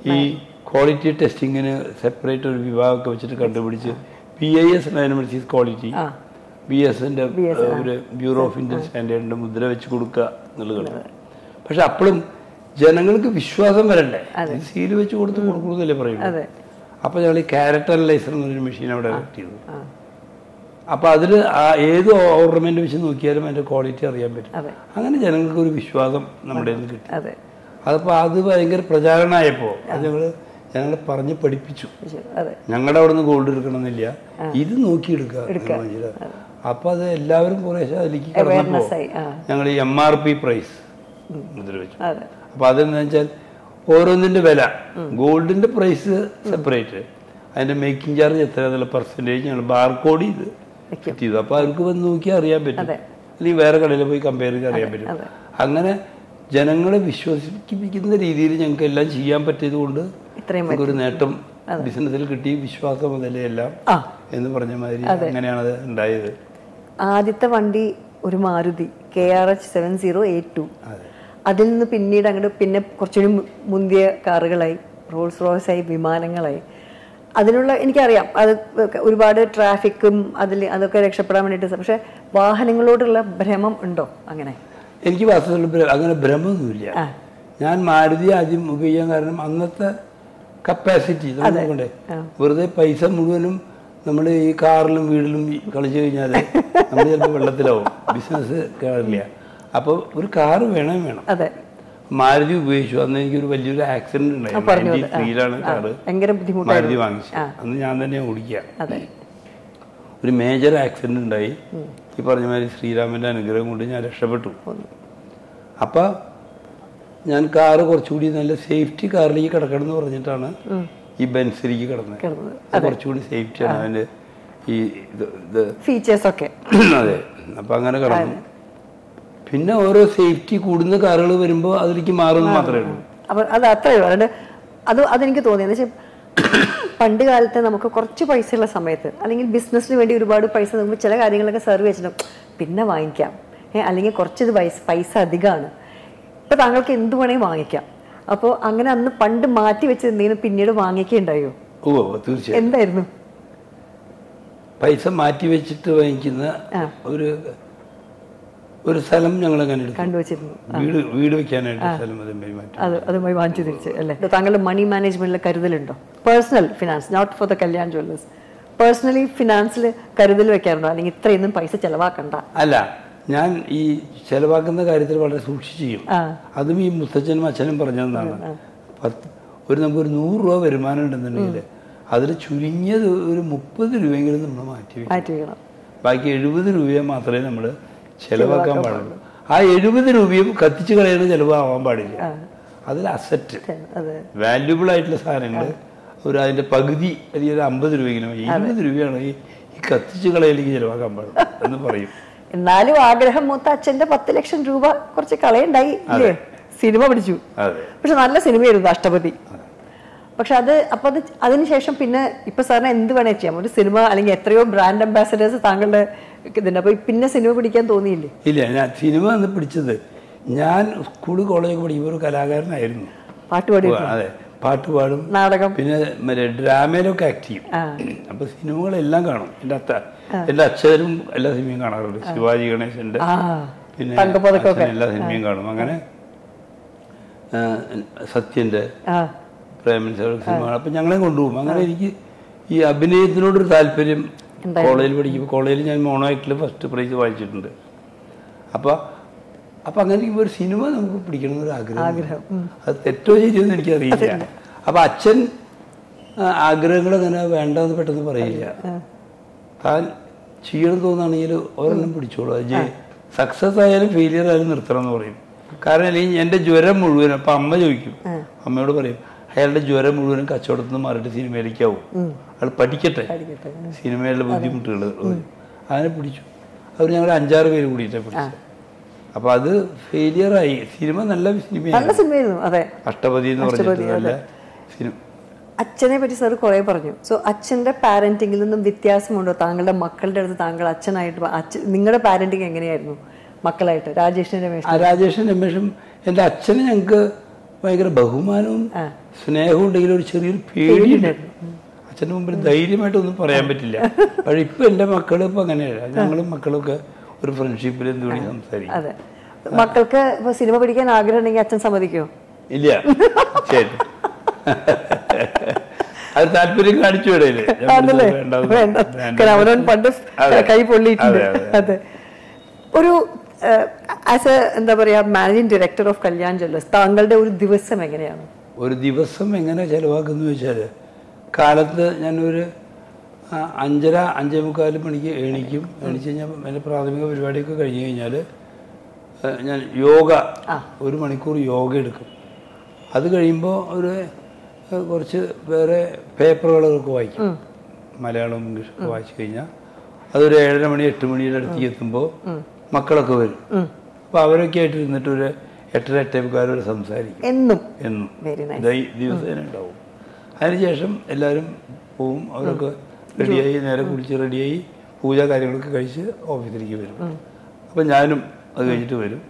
Speaker 2: ഈ ക്വാളിറ്റി ടെസ്റ്റിങ്ങിന് സെപ്പറേറ്റ് ഒരു വിഭാഗമൊക്കെ വെച്ചിട്ട് കണ്ടുപിടിച്ച് P I S dynamics quality B എസിന്റെ ഒരു ബ്യൂറോ ഓഫ് ഇന്ത്യൻ സ്റ്റാൻഡേർഡിന്റെ മുദ്ര വെച്ച് കൊടുക്കുക എന്നുള്ളതാണ്. പക്ഷെ അപ്പോഴും ജനങ്ങൾക്ക് വിശ്വാസം വരണ്ടേ? സീൽ സീൽ വെച്ച് കൊടുത്ത് കൊടുക്കുന്നതല്ലേ പറയുന്നത്
Speaker 1: അതെ.
Speaker 2: അപ്പൊ ഞങ്ങൾ ഈ ക്യാരറ്റ് അനലൈസർ എന്നൊരു മെഷീൻ അവിടെ കണക്ട് ചെയ്തു അപ്പൊ അതിൽ ഏത് ഓർണമെന്റ് വെച്ച് നോക്കിയാലും അതിന്റെ ക്വാളിറ്റി അറിയാൻ പറ്റും. അങ്ങനെ ജനങ്ങൾക്ക് ഒരു വിശ്വാസം നമ്മുടെ കിട്ടി.
Speaker 1: അതെ.
Speaker 2: അതപ്പോ അത് ഭയങ്കര പ്രചാരണമായപ്പോ അത് ഞങ്ങൾ ഞങ്ങളെ പറഞ്ഞ് പഠിപ്പിച്ചു. ഞങ്ങളുടെ അവിടെ നിന്ന് ഗോൾഡ് എടുക്കണമെന്നില്ല. ഇത് നോക്കിയെടുക്കുക. അപ്പൊ അത് എല്ലാവരും കുറേശ്ശെ അതിലേക്ക് കടന്നപ്പോ ഞങ്ങൾ ഈ എം ആർ പി പ്രൈസ്
Speaker 1: മുദ്രവെച്ചു
Speaker 2: അപ്പൊ അതെന്ന് വെച്ചാൽ ഓരോന്നിന്റെ വില. ഗോൾഡിന്റെ പ്രൈസ് സെപ്പറേറ്റ് അതിന്റെ മേക്കിംഗ് ചാർജ് എത്ര എന്നുള്ള പെർസെന്റേജ് ഞങ്ങൾ ബാർകോഡ് ചെയ്ത് ചെയ്തു. അപ്പൊ അവർക്ക് വന്ന് നോക്കിയാൽ അറിയാൻ പറ്റും. അല്ലെങ്കിൽ വേറെ കടയിൽ പോയി കമ്പയർ ചെയ്ത് അറിയാൻ പറ്റും. അങ്ങനെ ജനങ്ങളെ വിശ്വസിപ്പിക്കുന്ന രീതിയിൽ ഞങ്ങൾക്ക് എല്ലാം ചെയ്യാൻ പറ്റിയത് കൊണ്ട്
Speaker 1: ഇത്രയും
Speaker 2: നേട്ടം ബിസിനസ്സിൽ കിട്ടി വിശ്വാസം അതിലെ എല്ലാം എന്ന് പറഞ്ഞ മാതിരി അങ്ങനെയാണ് അത് ഉണ്ടായത്.
Speaker 1: ആദ്യത്തെ വണ്ടി ഒരു Maruti K R H seven zero eight two അതിൽ നിന്ന് പിന്നീട് അങ്ങോട്ട് പിന്നെ കുറച്ചുകൂടി മുന്തിയ കാറുകളായി റോൾസ് ആയി വിമാനങ്ങളായി. അതിനുള്ള എനിക്കറിയാം അത് ഒരുപാട് ട്രാഫിക്കും അതിൽ അതൊക്കെ രക്ഷപ്പെടാൻ വേണ്ടിയിട്ട് പക്ഷെ വാഹനങ്ങളോടുള്ള ഭ്രമം ഉണ്ടോ അങ്ങനെ?
Speaker 2: എനിക്ക് വാസ്തവത്തിൽ അങ്ങനെ ഭ്രമമൊന്നുമില്ല. ഞാൻ മാരുതി ആദ്യം ഉപയോഗിക്കാൻ കാരണം അന്നത്തെ കപ്പാസിറ്റി നോക്കണ്ടേ? വെറുതെ പൈസ മുഴുവനും നമ്മൾ ഈ കാറിലും വീടിലും കളിച്ചു കഴിഞ്ഞാൽ നമ്മൾ ചിലപ്പോൾ വെള്ളത്തിലാവും. ബിസിനസ് കേറില്ല. അപ്പോൾ ഒരു കാറ് വേണം വേണം.
Speaker 1: അതെ.
Speaker 2: മാരുതി ഉപയോഗിച്ചു. അന്ന് എനിക്ക് ഒരു വലിയൊരു ആക്സിഡന്റ് ഉണ്ടായിരുന്നു ത്രീയിലാണ് കാറ്. മാരുതി വാങ്ങിച്ചു. അന്ന് ഞാൻ തന്നെ ഓടിക്കുക. ഒരു മേജർ ആക്സിഡന്റ് ഉണ്ടായി. ഈ പറഞ്ഞ മാതിരി ശ്രീരാമന്റെ അനുഗ്രഹം കൊണ്ട് ഞാൻ രക്ഷപ്പെട്ടു. അപ്പൊ ഞാൻ കാറ് കുറച്ചുകൂടി നല്ല സേഫ്റ്റി കാറിലേക്ക് കിടക്കണം എന്ന് പറഞ്ഞിട്ടാണ് ഈ ബെൻസിലേക്ക് കിടന്നത്. കുറച്ചുകൂടി സേഫ്റ്റി ആണ് അതിന്റെ ഈ
Speaker 1: ഫീച്ചേഴ്സ് ഒക്കെ.
Speaker 2: അതെ. അപ്പൊ അങ്ങനെ കിടന്നു. പിന്നെ ഓരോ സേഫ്റ്റി കൂടുന്ന കാറുകൾ വരുമ്പോൾ അതിലേക്ക് മാറുന്നത് മാത്രമേ ഉള്ളൂ.
Speaker 1: അപ്പൊ അത് അത്രേ ഉള്ളൂ. അതുകൊണ്ട് അത് അതെനിക്ക് തോന്നിയത് വെച്ചാൽ പണ്ട് കാലത്ത് നമുക്ക് കുറച്ച് പൈസയുള്ള സമയത്ത് അല്ലെങ്കിൽ ബിസിനസ്സിന് വേണ്ടി ഒരുപാട് പൈസ നമുക്ക് ചില കാര്യങ്ങളൊക്കെ സെർവ് വെച്ചിട്ടുണ്ടാവും പിന്നെ വാങ്ങിക്കാം. അല്ലെങ്കിൽ കുറച്ച് പൈസ പൈസ അധികമാണ് ഇപ്പൊ താങ്കൾക്ക് എന്ത് വേണമെങ്കിൽ വാങ്ങിക്കാം. അപ്പോൾ അങ്ങനെ അന്ന് പണ്ട് മാറ്റി വെച്ച് എന്തെങ്കിലും പിന്നീട് വാങ്ങിക്കുകയുണ്ടായോ
Speaker 2: ഓ തീർച്ചയായും.
Speaker 1: എന്തായിരുന്നു?
Speaker 2: പൈസ മാറ്റി വെച്ചിട്ട് വാങ്ങിക്കുന്ന ഒരു ഒരു സ്ഥലം ഞങ്ങൾ
Speaker 1: കണ്ടുവച്ചിരുന്നു.
Speaker 2: വീട് വീട് വെക്കാനായിട്ട് സ്ഥലം അതേമാതിരി മാറ്റി.
Speaker 1: അത് അതുമായി വാങ്ങിച്ചു തിരിച്ച് അല്ലേ? താങ്കളുടെ മണി മാനേജ്മെന്റിൽ കരുതലുണ്ടോ? Personal finance not for the Kalyan Jewellers personally ഫിനാൻസിൽ കരുതൽ വെക്കാറുണ്ടോ? അല്ലെങ്കിൽ ഇത്രയൊന്നും പൈസ ചെലവാക്കണ്ട?
Speaker 2: അല്ല ഞാൻ ഈ ചെലവാക്കുന്ന കാര്യത്തിൽ വളരെ സൂക്ഷിച്ച് ചെയ്യും. അതും ഈ മുത്തച്ഛനും അച്ഛനും പറഞ്ഞതാണ് പത്ത് ഒരു നമുക്ക് ഒരു നൂറ് രൂപ വരുമാനം ഉണ്ടെന്നുണ്ടെങ്കിൽ അതിൽ ചുരുങ്ങിയത് ഒരു മുപ്പത് രൂപയെങ്കിലും നമ്മൾ മാറ്റി വെക്കും
Speaker 1: മാറ്റി വെക്കണം
Speaker 2: ബാക്കി എഴുപത് രൂപയെ മാത്രമേ നമ്മൾ ചെലവാക്കാൻ പാടുള്ളൂ. ആ എഴുപത് രൂപയും കത്തിച്ചു കളയുന്ന ചിലവാകാൻ പാടില്ല. അതിൽ അസറ്റ്. വാല്യുബിൾ ആയിട്ടുള്ള സാധനങ്ങൾ ഒരു അതിന്റെ പകുതി അല്ലെങ്കിൽ ഒരു അമ്പത് രൂപയെങ്കിലും എഴുപത് രൂപയാണ് ഈ കത്തിച്ചു കത്തിച്ച് കളയിലേക്ക് ചിലവാക്കാൻ പാടില്ല എന്ന് പറയും.
Speaker 1: എന്നാലും ആഗ്രഹം മൂത്ത അച്ഛന്റെ പത്ത് ലക്ഷം രൂപ കുറച്ച് കളയുണ്ടായി ഇല്ലേ? സിനിമ പിടിച്ചു. പക്ഷെ നല്ല സിനിമയായിരുന്നു അഷ്ടപതി പക്ഷെ അത് അപ്പൊ അത് അതിനുശേഷം പിന്നെ ഇപ്പൊ സാറിന് എന്ത് വേണേ ചെയ്യാം. ഒരു സിനിമ അല്ലെങ്കിൽ എത്രയോ ബ്രാൻഡ് അംബാസഡേഴ്സ് താങ്കളുടെ ഇതുണ്ട്. അപ്പൊ പിന്നെ സിനിമ പിടിക്കാൻ തോന്നിയില്ലേ?
Speaker 2: ഇല്ല ഞാൻ സിനിമ എന്ന് പിടിച്ചത് ഞാൻ സ്കൂൾ കോളേജൊക്കെ പഠിക്കുമ്പോൾ ഒരു കലാകാരനായിരുന്നു.
Speaker 1: പാട്ട്
Speaker 2: പാടി അതെ. പാട്ട് പാടും.
Speaker 1: നാടകം.
Speaker 2: പിന്നെ ഡ്രാമയിലൊക്കെ ആക്ട് ചെയ്യും. അപ്പൊ സിനിമകളെല്ലാം കാണും. എന്റെ അത്ത എന്റെ അച്ഛനും എല്ലാ സിനിമയും കാണാറുണ്ട്. ശിവാജി ഗണേശന്റെ പിന്നെ. എല്ലാ സിനിമയും കാണും. അങ്ങനെ സത്യന്റെ പ്രേമൻ സിനിമ അപ്പം ഞങ്ങളെ കൊണ്ടുപോകും. അങ്ങനെ എനിക്ക് ഈ അഭിനയത്തിനോടൊരു താല്പര്യം കോളേജിൽ പഠിക്കുമ്പോൾ കോളേജിൽ ഞാൻ മോണോ ഫസ്റ്റ് പ്രൈസ് വായിച്ചിട്ടുണ്ട് അപ്പോൾ അപ്പം അങ്ങനെ ഒരു സിനിമ നമുക്ക് പിടിക്കണം ഒരു ആഗ്രഹം. അത് തെറ്റോ ശരിയെന്ന് എനിക്ക് എനിക്കറിയില്ല. അപ്പം അച്ഛൻ ആഗ്രഹങ്ങൾ അങ്ങനെ വേണ്ടെന്ന് പെട്ടെന്ന് പറയില്ല. താൻ ചെയ്യണം തോന്നുകയാണെങ്കിൽ ഒരെണ്ണം പിടിച്ചോളൂ. അത് സക്സസ് ആയാലും ഫെയിലിയർ ആയാലും നിർത്തണം എന്ന് പറയും. കാരണം അല്ലെങ്കിൽ എന്റെ ജ്വരം മുഴുവനും അപ്പം അമ്മ ചോദിക്കും. അമ്മയോട് പറയും അയാളുടെ ജ്വരം മുഴുവനും കച്ചവടത്തിൽ നിന്ന് മാറിയിട്ട് സിനിമയിലേക്കാവും അയാൾ പഠിക്കട്ടെ? സിനിമയിലെ ബുദ്ധിമുട്ടുകൾ അങ്ങനെ പിടിച്ചു. അവർ ഞങ്ങൾ അഞ്ചാറ് പേര് കൂടിയിട്ടാണ് പിടിച്ചു അപ്പൊ അത് ഫെയിലിയർ ആയി. സിനിമ നല്ല
Speaker 1: സിനിമയായിരുന്നു.
Speaker 2: അഷ്ടപതി എന്ന് പറഞ്ഞിട്ട് നല്ല സിനിമ
Speaker 1: അച്ഛനെ പറ്റി സാർ കുറേ പറഞ്ഞു. സോ അച്ഛന്റെ പാരന്റിങ്ങിൽ നിന്നും വ്യത്യാസമുണ്ടോ? താങ്കളുടെ മക്കളുടെ അടുത്ത് താങ്കൾ അച്ഛനായിട്ട് അച്ഛൻ നിങ്ങളുടെ പാരന്റിങ് എങ്ങനെയായിരുന്നു മക്കളായിട്ട്? രാജേഷിന്റെ രമേശ്
Speaker 2: ആ രാജേഷൻ രമേഷും എന്റെ അച്ഛന് ഞങ്ങൾക്ക് ഭയങ്കര ബഹുമാനവും സ്നേഹവും ഉണ്ടെങ്കിലും ഒരു ചെറിയൊരു പേടിയുണ്ടായിരുന്നു. അച്ഛന്റെ മുമ്പിൽ ധൈര്യമായിട്ടൊന്നും പറയാൻ പറ്റില്ല. പക്ഷേ ഇപ്പം എന്റെ മക്കളും ഇപ്പം അങ്ങനെയല്ല. ഞങ്ങളും മക്കളൊക്കെ ഒരു ഫ്രണ്ട്ഷിപ്പിൽ എന്തുവേണ്ടി സംസാരിക്കും.
Speaker 1: അതെ. മക്കൾക്ക് ഇപ്പൊ സിനിമ പഠിക്കാൻ ആഗ്രഹം ഉണ്ടെങ്കിൽ അച്ഛൻ സമ്മതിക്കുമോ
Speaker 2: ഇല്ല. ശരി. അത് താല്പര്യം കാണിച്ചു വിടയില്ലേ
Speaker 1: അവനവൻ പണ്ട് കൈ പൊള്ളിയിട്ടുണ്ട്.
Speaker 2: അതെ,
Speaker 1: ഒരു ആസ് എ എന്താ പറയാ managing director of Kalyan Jewellers താങ്കളുടെ ഒരു ദിവസം എങ്ങനെയാണ്?
Speaker 2: ഒരു ദിവസം എങ്ങനെ ചെലവാക്കുന്നു വെച്ചാൽ കാലത്ത് ഞാനൊരു അഞ്ചര അഞ്ചേ മുക്കാൽ മണിക്ക് എണീക്കും. എണീച്ച് കഴിഞ്ഞാൽ എന്റെ പ്രാഥമിക പരിപാടിയൊക്കെ കഴിഞ്ഞ് കഴിഞ്ഞാൽ ഞാൻ യോഗ ഒരു മണിക്കൂർ യോഗ എടുക്കും. അത് കഴിയുമ്പോൾ ഒരു കുറച്ച് വേറെ പേപ്പറുകളൊക്കെ വായിക്കും. മലയാളം ഇംഗ്ലീഷ് ഒക്കെ വായിച്ചു കഴിഞ്ഞാൽ അതൊരു ഏഴര മണി എട്ട് മണിയുടെ അടുത്ത് എത്തുമ്പോൾ മക്കളൊക്കെ വരും. അപ്പോൾ അവരൊക്കെ ആയിട്ട് ഇരുന്നിട്ട് ഒരു എട്ടര എട്ടേക്കാരോട് സംസാരിക്കും.
Speaker 1: എന്നും.
Speaker 2: എന്നും. ദിവസേന ഉണ്ടാവും. അതിനുശേഷം എല്ലാവരും പോവും അവരൊക്കെ റെഡിയായി നേരെ കുളിച്ച് റെഡിയായി പൂജ കാര്യങ്ങളൊക്കെ കഴിച്ച് ഓഫീസിലേക്ക് വരും. അപ്പം ഞാനും അത് കഴിഞ്ഞിട്ട് വരും.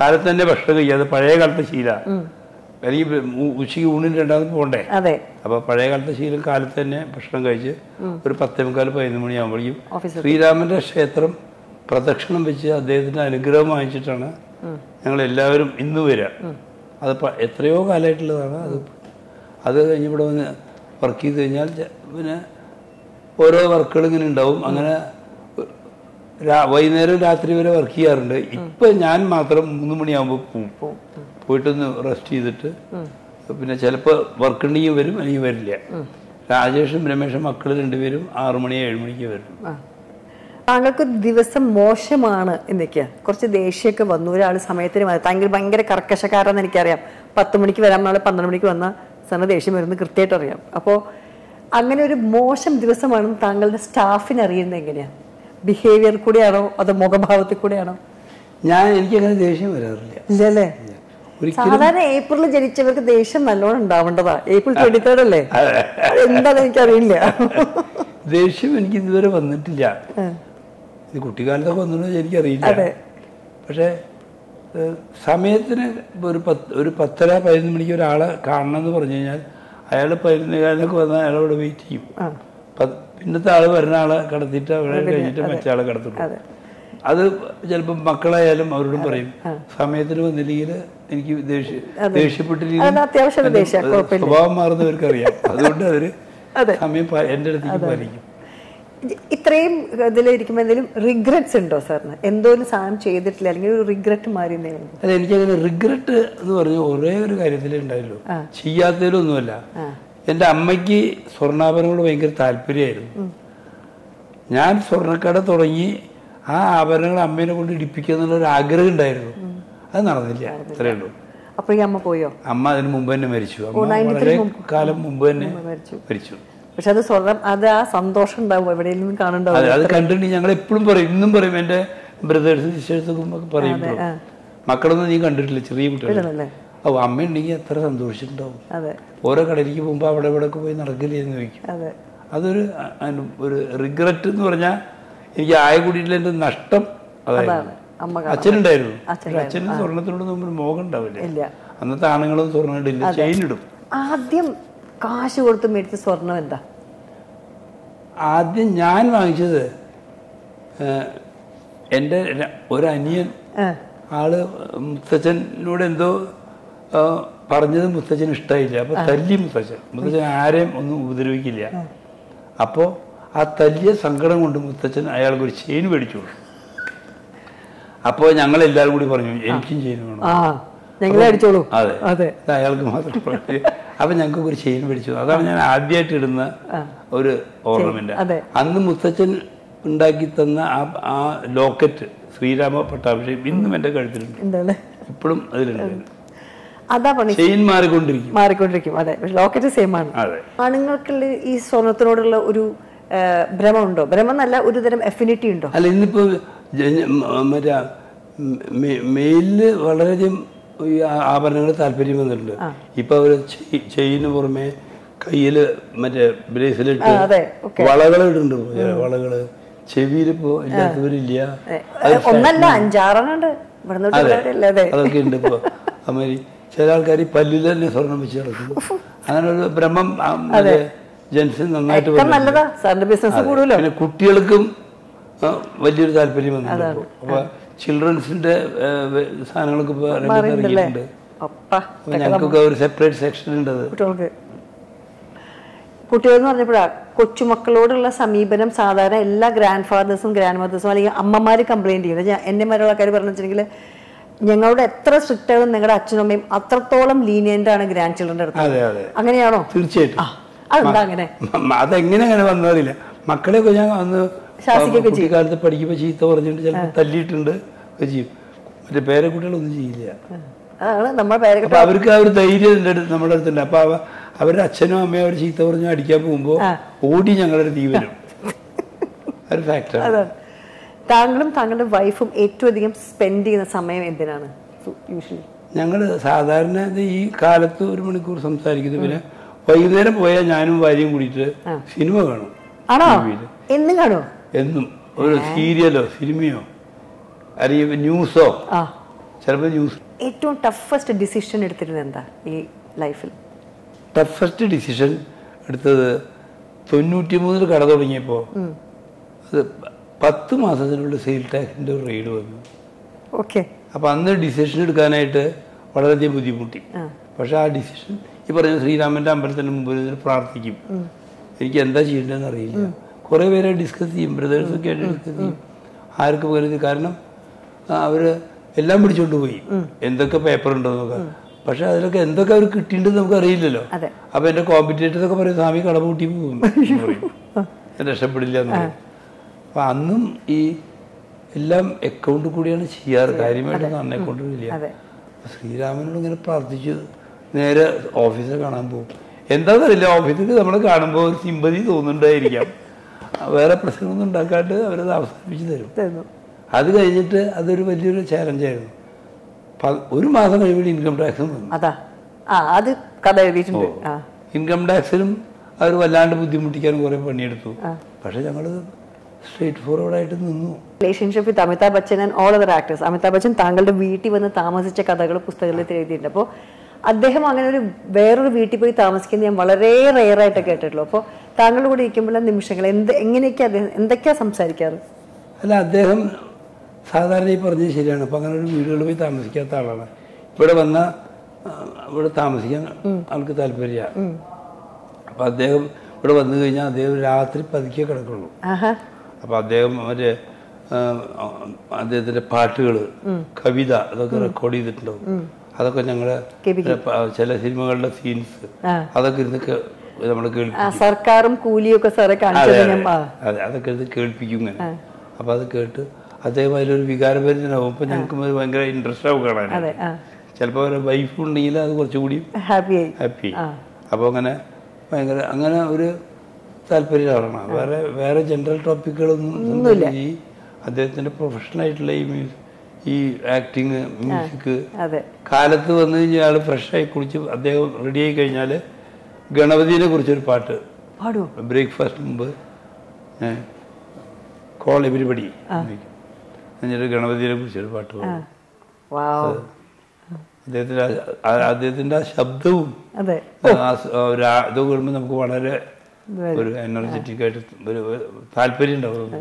Speaker 2: കാലത്ത് തന്നെ ഭക്ഷണം കഴിക്കാതെ പഴയ കാലത്തെ ശീല. ഉ- ഉച്ചയ്ക്ക് ഊണിന് രണ്ടാമത് പോകണ്ടേ
Speaker 1: അതെ.
Speaker 2: അപ്പൊ പഴയ കാലത്തെ ശീലം കാലത്ത് തന്നെ ഭക്ഷണം കഴിച്ച് ഒരു പത്തേ മുക്കാൽ പതിനൊന്ന് മണിയാകുമ്പോഴേക്കും ശ്രീരാമന്റെ ക്ഷേത്രം പ്രദക്ഷിണം വെച്ച് അദ്ദേഹത്തിന്റെ അനുഗ്രഹം വാങ്ങിച്ചിട്ടാണ് ഞങ്ങൾ എല്ലാവരും ഇന്ന് വരിക. അത് എത്രയോ കാലമായിട്ടുള്ളതാണ്. അത് അത് കഴിഞ്ഞ് ഇവിടെ വന്ന് വർക്ക് ചെയ്ത് കഴിഞ്ഞാൽ പിന്നെ ഓരോ വർക്കുകൾ ഇങ്ങനെ ഉണ്ടാവും. അങ്ങനെ വൈകുന്നേരം രാത്രി വരെ വർക്ക് ചെയ്യാറുണ്ട്. ഇപ്പൊ ഞാൻ മാത്രം മൂന്ന് മണിയാകുമ്പോൾ പോവും പോയിട്ടൊന്ന് റെസ്റ്റ് ചെയ്തിട്ട് പിന്നെ ചിലപ്പോൾ വർക്ക് ഉണ്ടെങ്കിൽ വരും അല്ലെങ്കിൽ വരില്ല. രാജേഷും രമേഷും മക്കൾ രണ്ടുപേരും ആറു മണി ഏഴ് മണിക്ക് വരും.
Speaker 1: താങ്കൾക്ക് ദിവസം മോശമാണ് എന്നൊക്കെയാ കുറച്ച് ദേഷ്യമൊക്കെ വന്നു. ഒരാൾ സമയത്തിന് വന്നു താങ്കൾ ഭയങ്കര കർക്കശക്കാരെന്ന് എനിക്കറിയാം. പത്ത് മണിക്ക് വരാൻ നാളെ പന്ത്രണ്ട് മണിക്ക് വന്ന സാറിന് ദേഷ്യം വരുന്നത് കൃത്യമായിട്ട് അറിയാം. അപ്പോൾ അങ്ങനെ ഒരു മോശം ദിവസമാണെന്ന് താങ്കളുടെ സ്റ്റാഫിന് അറിയുന്നത് എങ്ങനെയാ? ബിഹേവിയർ കൂടെയാണോ? അതോ മുഖഭാവത്തിൽ കൂടെയാണോ?
Speaker 2: ഞാൻ എനിക്കങ്ങനെ ദേഷ്യം വരാറില്ല.
Speaker 1: ഇല്ലല്ലേ? സാധാരണ ഏപ്രിൽ ജനിച്ചവർക്ക് ദേഷ്യം നല്ലോണം ഉണ്ടാവേണ്ടതാ. ഏപ്രിൽ ട്വന്റി തേർഡ് അല്ലേ? എന്താണെന്ന് എനിക്കറിയില്ല.
Speaker 2: ദേഷ്യം എനിക്ക് ഇതുവരെ വന്നിട്ടില്ല. ഇത് കുട്ടിക്കാലത്തൊക്കെ വന്നിട്ടുണ്ടോ എനിക്കറിയില്ല. പക്ഷേ സമയത്തിന് ഒരു പത്ത് ഒരു പത്തര പതിനൊന്ന് മണിക്ക് ഒരാളെ കാണണം എന്ന് പറഞ്ഞു കഴിഞ്ഞാൽ അയാൾ പതിനൊന്ന് കാലത്തൊക്കെ വന്നാൽ അയാളവിടെ വെയിറ്റ് ചെയ്യും. പിന്നത്തെ ആൾ വരുന്ന ആളെ കടത്തിയിട്ട് അവിടെ കഴിഞ്ഞിട്ട് മറ്റേ ആളെ കടത്തുള്ളൂ
Speaker 1: അതെ.
Speaker 2: ചിലപ്പോൾ മക്കളായാലും അവരോടും പറയും. സമയത്തിന് വന്നില്ലെങ്കിൽ എനിക്ക് ദേഷ്യപ്പെട്ടില്ലെങ്കിൽ. സ്വഭാവം മാറുന്നവർക്ക് അറിയാം അതുകൊണ്ട്
Speaker 1: അവർ.
Speaker 2: സമയം എന്റെ എന്റെ അടുത്തേക്ക് പാലിക്കും.
Speaker 1: ഇത് ഇത്രയും ഇതിലിരിക്കുമ്പോൾ എന്തെങ്കിലും റിഗ്രറ്റ്സ് ഉണ്ടോ സാറിന് എന്തോ ഒരു സാധനം ചെയ്തിട്ടില്ല അല്ലെങ്കിൽ ഒരു റിഗ്രറ്റ് മാറി
Speaker 2: അല്ല എനിക്കങ്ങനെ റിഗ്രറ്റ് എന്ന് പറഞ്ഞ ഒരേ ഒരു കാര്യത്തിലേ ഉണ്ടായല്ലോ ചെയ്യാത്തതിലൊന്നുമല്ല. എന്റെ അമ്മയ്ക്ക് സ്വർണാഭരണങ്ങളോട് ഭയങ്കര താല്പര്യമായിരുന്നു. ഞാൻ സ്വർണക്കട തുടങ്ങി ആ ആഭരണങ്ങൾ അമ്മേനെ കൊണ്ട് ഇടിപ്പിക്കുക എന്നുള്ള ഒരു ആഗ്രഹം ഉണ്ടായിരുന്നു. അത് നടന്നില്ല. അത്രേ ഉള്ളൂ.
Speaker 1: അപ്പൊ ഈ അമ്മ പോയോ?
Speaker 2: അമ്മ അതിന് മുമ്പ് തന്നെ മരിച്ചു. അമ്മ വളരെ കാലം മുമ്പ് തന്നെ
Speaker 1: മരിച്ചു. പക്ഷെ അത് സ്വർണം അത് ആ സന്തോഷം ഉണ്ടാവും. എവിടെയെങ്കിലും കാണണ്ടാവും
Speaker 2: അത് കണ്ടിട്ട് ഞങ്ങൾ എപ്പോഴും പറയും ഇന്നും പറയും എന്റെ ബ്രദേഴ്സ് സിസ്റ്റേഴ്സും ഒക്കെ പറയും. മക്കളൊന്നും നീ കണ്ടിട്ടില്ല ചെറിയ കുട്ടികൾ ഓ അമ്മ ഉണ്ടെങ്കിൽ എത്ര സന്തോഷിച്ചിട്ടുണ്ടാവും. ഓരോ കടയിലേക്ക് പോകുമ്പോൾ അവിടെ ഇവിടെ പോയി നടക്കില്ലേ എന്ന് ചോദിക്കും.
Speaker 1: അതെ.
Speaker 2: അതൊരു ഒരു റിഗ്രറ്റ് എന്ന് പറഞ്ഞാൽ എനിക്ക് ആയ കൂടിയിട്ടുള്ള എന്റെ നഷ്ടം അതായിരുന്നു അച്ഛനുണ്ടായിരുന്നു. അച്ഛന് സ്വർണത്തിനോട് നമ്മൾ മോഹം ഉണ്ടാവില്ല? അന്നത്തെ ആണുങ്ങളും സ്വർണം ഇടില്ല. ചെയിൻ ഇടും.
Speaker 1: ആദ്യം കാശ് കൊടുത്ത് മേടിച്ച സ്വർണം എന്താ?
Speaker 2: ആദ്യം ഞാൻ വാങ്ങിച്ചത് എന്റെ ഒരനിയൻ ഒരു അനിയൻ. ആൾ മുത്തച്ഛനോട് എന്തോ പറഞ്ഞത് മുത്തച്ഛന് ഇഷ്ടമായില്ല അപ്പൊ തല്ലി മുത്തച്ഛൻ. മുത്തച്ഛൻ ആരെയും ഒന്നും ഉപദ്രവിക്കില്ല. അപ്പോ ആ തല്ലിയ സങ്കടം കൊണ്ട് മുത്തച്ഛൻ അയാൾക്ക് ഒരു ചെയിൻ മേടിച്ചു കൊടുത്തു. അപ്പോൾ ഞങ്ങൾ എല്ലാവരും കൂടി പറഞ്ഞു എനിക്കും ചെയിൻ വേണം.
Speaker 1: ഞങ്ങളെ അടിച്ചോളൂ.
Speaker 2: അതെ
Speaker 1: അതെ.
Speaker 2: അയാൾക്ക് മാത്രം. അപ്പൊ ഞങ്ങൾക്ക് ഒരു ചെയിൻ മേടിച്ചു. അതാണ് ഞാൻ ആദ്യമായിട്ട് ഇടുന്ന ഒരു ഓർണമെന്റ്. അന്ന് മുത്തച്ഛൻ ഉണ്ടാക്കി തന്ന ആ ആ ലോക്കറ്റ് ശ്രീരാമ പട്ടാഭിഷേകം ഇന്നും എന്റെ കഴുത്തിലുണ്ട്. ഇപ്പോഴും അതിലുണ്ട്.
Speaker 1: അതാ പണി.
Speaker 2: ചെയിൻ മാറിക്കൊണ്ടിരിക്കും.
Speaker 1: മാറിക്കൊണ്ടിരിക്കും. അതെ ലോക്കറ്റ് സെയിം ആണ്. ആണുങ്ങൾക്കുള്ള ഈ സ്വർണത്തിനോടുള്ള ഒരു ഭ്രമമുണ്ടോ? ഭ്രമം നല്ല ഒരു തരം എഫിനിറ്റി ഉണ്ടോ?
Speaker 2: അല്ല ഇന്നിപ്പോ മറ്റേ മെയിലിൽ വളരെയധികം ഈ ആഭരണങ്ങൾ താല്പര്യം വന്നിട്ടുണ്ട്. ഇപ്പൊ അവർ ചെയിന് പുറമെ കയ്യിൽ മറ്റേ ബ്രേസ്ലെറ്റ്
Speaker 1: ആ,
Speaker 2: വളകൾ ഇടുന്നുണ്ട്. വളകൾ. ചെവിയിലിപ്പോ ഇല്ലാത്തവരില്ല
Speaker 1: ഒന്നല്ല അഞ്ചാറെണ്ണുണ്ട്
Speaker 2: അതൊക്കെ ഉണ്ട് ഇപ്പൊ. അമ്മ ചില ആൾക്കാർ പല്ലിൽ തന്നെ സ്വർണം വെച്ച് നടക്കും അങ്ങനെ ഒരു ഭ്രമം ആ, ജെൻസ് നന്നായിട്ട്
Speaker 1: നല്ലതാ. സാറിന്റെ ബിസിനസ് കൂടുതലോ?
Speaker 2: പിന്നെ കുട്ടികൾക്കും വലിയൊരു താല്പര്യം വന്നിട്ടുണ്ട്. അപ്പൊ ചിൽഡ്രൻസിന്റെ സാധനങ്ങളൊക്കെ ഇപ്പൊ രംഗത്ത് ഇറങ്ങിയിട്ടുണ്ട് ഞങ്ങൾക്കൊക്കെ ഒരു സെപ്പറേറ്റ് സെക്ഷൻ ഉണ്ട്
Speaker 1: കുട്ടികൾക്ക്. കുട്ടികൾ എന്ന് പറഞ്ഞപ്പോഴാ കൊച്ചുമക്കളോടുള്ള സമീപനം സാധാരണ എല്ലാ ഗ്രാൻഡ് ഫാദേഴ്സും ഗ്രാൻഡ് മദേഴ്സും അല്ലെങ്കിൽ അമ്മമാർ കംപ്ലൈന്റ് ചെയ്യുന്നത് ഞാൻ എന്റെ മരുള്ളക്കാർ പറഞ്ഞു വെച്ചിട്ടുണ്ടെങ്കിൽ ഞങ്ങളോട് എത്ര സ്ട്രിക്റ്റ് ആണ് നിങ്ങളുടെ അച്ഛനും അമ്മയും അത്രത്തോളം ലീനിയന്റ് ആണ് ഗ്രാൻഡ് ചിൽഡ്രന്റെ അടുത്ത്. അങ്ങനെയാണോ?
Speaker 2: തീർച്ചയായിട്ടും.
Speaker 1: അങ്ങനെ?
Speaker 2: അതെങ്ങനെ അങ്ങനെ വന്നറിയില്ല മക്കളെയൊക്കെ ഞാൻ അന്ന് കുട്ടിക്കാലത്ത് പഠിക്കുമ്പോൾ ചീത്ത പറഞ്ഞിട്ട് ചിലപ്പോൾ തല്ലിയിട്ടുണ്ട് ചെയ്യും. മറ്റേ പേരക്കുട്ടികളൊന്നും ചെയ്യില്ല. അപ്പൊ അവർക്ക് ആ ഒരു ധൈര്യം എന്റെ അടുത്ത് നമ്മുടെ അടുത്തുണ്ട്. അപ്പൊ അവരുടെ അച്ഛനും അമ്മയും അവർ ചീത്ത പറഞ്ഞു അടിക്കാൻ പോകുമ്പോൾ ഓടി ഞങ്ങളുടെ തീ വരും. ഒരു ഫാക്ടറാണ്
Speaker 1: താങ്കളും താങ്കളുടെ വൈഫും ഏറ്റവും അധികം സ്പെൻഡ് ചെയ്യുന്ന സമയം എന്തിനാണ്? യൂഷ്വലി
Speaker 2: ഞങ്ങൾ സാധാരണ ഈ കാലത്ത് ഒരു മണിക്കൂർ സംസാരിക്കുന്നു പിന്നെ വൈകുന്നേരം പോയാൽ ഞാനും ഭാര്യയും കൂടിയിട്ട് സിനിമ കാണും
Speaker 1: ആണോ? എന്നും കാണോ?
Speaker 2: എന്നും. ഒരു സീരിയലോ സിനിമയോ അല്ലെങ്കിൽ ന്യൂസോ. ചിലപ്പോൾ ന്യൂസ്.
Speaker 1: ഏറ്റവും ടഫസ്റ്റ് ഡിസിഷൻ എടുത്തിരുന്നത് എന്താ ഈ ലൈഫിൽ
Speaker 2: ടഫസ്റ്റ് ഡിസിഷൻ എടുത്തത് തൊണ്ണൂറ്റി മൂന്നിൽ കട തുടങ്ങിയപ്പോൾ അത് പത്ത് മാസത്തിനുള്ള സെയിൽ ടാക്സിന്റെ ഒരു റെയ്ഡ് വന്നു.
Speaker 1: ഓക്കെ.
Speaker 2: അപ്പോൾ അന്ന് ഡിസിഷൻ എടുക്കാനായിട്ട് വളരെയധികം ബുദ്ധിമുട്ടി. പക്ഷെ ആ ഡിസിഷൻ ഈ പറഞ്ഞ ശ്രീരാമന്റെ അമ്പലത്തിന് മുമ്പിൽ പ്രാർത്ഥിക്കും. എനിക്ക് എന്താ ചെയ്യേണ്ടതെന്ന് അറിയില്ല. കുറേ പേരെ ഡിസ്കസ് ചെയ്യും ബ്രദേഴ്സൊക്കെ ആയിട്ട് ഡിസ്കസ് ചെയ്യും. ആർക്ക് പകരുത് കാരണം അവർ അവർ എല്ലാം പിടിച്ചോണ്ട് പോയി. എന്തൊക്കെ പേപ്പർ ഉണ്ടോ ഉണ്ടോന്നൊക്കെ പക്ഷെ അതിലൊക്കെ എന്തൊക്കെ അവർ കിട്ടിയിട്ടുണ്ടെന്ന് നമുക്ക് അറിയില്ലല്ലോ. അപ്പൊ എന്റെ കോമ്പറ്റേറ്റേഴ്സ് ഒക്കെ പറയും സ്വാമി കട പൂട്ടി പോകും. രക്ഷപ്പെടില്ല അപ്പൊ അന്നും ഈ എല്ലാം അക്കൗണ്ട് കൂടിയാണ് ചെയ്യാറ്. കാര്യമായിട്ട് അന്നെ
Speaker 1: കൊണ്ടുവരില്ല.
Speaker 2: ശ്രീരാമനോട് ഇങ്ങനെ പ്രാർത്ഥിച്ചു. നേരെ ഓഫീസിൽ കാണാൻ പോകും. എന്താ എന്താണെന്നറിയില്ല ഓഫീസിൽ നമ്മൾ കാണുമ്പോൾ ഒരു സിമ്പതി തോന്നുന്നുണ്ടായിരിക്കാം. വേറെ പ്രശ്നമൊന്നും ഉണ്ടാക്കാണ്ട് അവരത് അവസാനിപ്പിച്ച് തരും. അത് കഴിഞ്ഞിട്ട് അതൊരു വലിയൊരു ചാലഞ്ചായിരുന്നു ആയിരുന്നു. ഒരു മാസം കഴിയുമ്പോൾ ഇൻകം ടാക്സും
Speaker 1: അതാ. അത് കഥ എഴുതിയിട്ടുണ്ട്. ആ.
Speaker 2: ഇൻകം ടാക്സിലും അവർ വല്ലാണ്ട് ബുദ്ധിമുട്ടിക്കാൻ കുറേ പണിയെടുത്തു. പക്ഷെ ഞങ്ങൾ സ്ട്രേറ്റ് ഫോർവേഡായിട്ട് നിന്നു.
Speaker 1: Relationship with Amitabh Bachchan and all other actors Amitabh Bachchan താങ്കളുടെ വീട്ടിൽ വന്ന് താമസിച്ച കഥകൾ പുസ്തകത്തിൽ എഴുതിയിട്ടുണ്ട്. അപ്പോൾ അദ്ദേഹം അങ്ങനെ ഒരു വേറൊരു വീട്ടിൽ പോയി താമസിക്കുന്നത് ഞാൻ വളരെ റെയർ ആയിട്ട് കേട്ടിട്ടുള്ളൂ. അപ്പോൾ താങ്കളുടെ കൂടെ ഇരിക്കുമ്പോഴുള്ള നിമിഷങ്ങൾ എന്ത് എങ്ങനെയൊക്കെയാ അദ്ദേഹം എന്തൊക്കെയാ സംസാരിക്കാറ്?
Speaker 2: അല്ല അദ്ദേഹം സാധാരണ ഈ പറഞ്ഞത് ശരിയാണ്. അപ്പോൾ അങ്ങനെ ഒരു വീടുകളിൽ പോയി താമസിക്കാത്ത ആളാണ്. ഇവിടെ വന്ന ഇവിടെ താമസിക്കാൻ ആൾക്ക് താല്പര്യമാണ് അപ്പം അദ്ദേഹം ഇവിടെ വന്നു കഴിഞ്ഞാൽ അദ്ദേഹം രാത്രി പതുക്കെ കിടക്കുള്ളൂ. അപ്പം അദ്ദേഹം മറ്റേ അദ്ദേഹത്തിന്റെ പാട്ടുകൾ കവിത അതൊക്കെ റെക്കോർഡ് ചെയ്തിട്ടുണ്ടാവും. അതൊക്കെ ഞങ്ങൾ ചില സിനിമകളുടെ സീൻസ് അതൊക്കെ ഇരുന്ന് നമ്മൾ കേൾപ്പിക്കും.
Speaker 1: സർക്കാരും കൂലിയൊക്കെ സാറെ
Speaker 2: അതെ അതൊക്കെ ഇരുന്ന് കേൾപ്പിക്കും ഇങ്ങനെ. അപ്പൊ അത് കേട്ട് അദ്ദേഹം അതിലൊരു വികാരപരിചനാവും അപ്പൊ ഞങ്ങൾക്ക് ഭയങ്കര ഇൻട്രസ്റ്റ് ആവും കാണാൻ. ചിലപ്പോൾ അവരുടെ വൈഫ് ഉണ്ടെങ്കിൽ അത് കുറച്ചുകൂടി
Speaker 1: ഹാപ്പി
Speaker 2: ഹാപ്പി അപ്പോൾ അങ്ങനെ ഭയങ്കര അങ്ങനെ ഒരു താല്പര്യമാണ് വേറെ വേറെ ജനറൽ ടോപ്പിക്കുകളൊന്നും ഈ അദ്ദേഹത്തിന്റെ പ്രൊഫഷണൽ ആയിട്ടുള്ള ഈ മ്യൂസിക് ഈ ആക്ടിങ് മ്യൂസിക് കാലത്ത് വന്നു കഴിഞ്ഞാൽ ആൾ ഫ്രഷായി കുളിച്ച് അദ്ദേഹം റെഡി ആയി കഴിഞ്ഞാൽ ഗണപതിനെ കുറിച്ചൊരു പാട്ട്. ബ്രേക്ക്ഫാസ്റ്റ് മുമ്പ് കോൾ എവരിപടി എന്നിട്ട് ഗണപതിനെ കുറിച്ചൊരു പാട്ട് പാടും. അദ്ദേഹത്തിന്റെ അദ്ദേഹത്തിന്റെ ആ ശബ്ദവും ഇത് കേൾക്കുമ്പോൾ നമുക്ക് വളരെ ഒരു എനർജറ്റിക് ആയിട്ട് ഒരു താല്പര്യം ഉണ്ടാവും.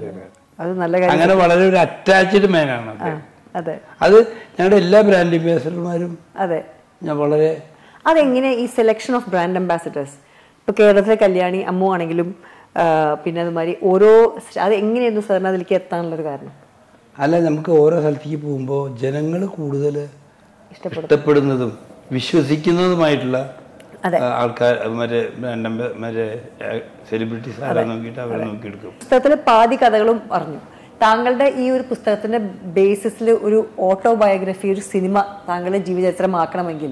Speaker 2: അങ്ങനെ വളരെ ഒരു അറ്റാച്ച്ഡ് മാനാണ് അദ്ദേഹം.
Speaker 1: അതെ.
Speaker 2: അത് ഞങ്ങളുടെ എല്ലാ ബ്രാൻഡ് അംബാസിഡർമാരും
Speaker 1: അതെ.
Speaker 2: ഞാൻ വളരെ
Speaker 1: അതെങ്ങനെ ഈ സെലക്ഷൻ ഓഫ് ബ്രാൻഡ് അംബാസിഡേഴ്സ് ഇപ്പൊ കേരളത്തിലെ കല്യാണി അമ്മു ആണെങ്കിലും പിന്നെ അതുമാതിരി ഓരോ അത് എങ്ങനെയായിരുന്നു സാറിന് അതിലേക്ക് എത്താനുള്ള ഒരു കാരണം?
Speaker 2: അല്ല നമുക്ക് ഓരോ സ്ഥലത്തേക്ക് പോകുമ്പോൾ ജനങ്ങൾ കൂടുതൽ ഇഷ്ടപ്പെടുന്നതും വിശ്വസിക്കുന്നതുമായിട്ടുള്ള
Speaker 1: അതെ.
Speaker 2: ആൾക്കാർ മറ്റേ ബ്രാൻഡ് മറ്റേ സെലിബ്രിറ്റീസ് ആരാ നോക്കിയിട്ട് അവരെ നോക്കിയെടുക്കും.
Speaker 1: പുസ്തകത്തിൽ പാതി കഥകളും പറഞ്ഞു. താങ്കളുടെ ഈ ഒരു പുസ്തകത്തിന്റെ ബേസിസിൽ ഒരു ഓട്ടോബയോഗ്രഫി ഒരു സിനിമ താങ്കളുടെ ജീവചരിത്രമാക്കണമെങ്കിൽ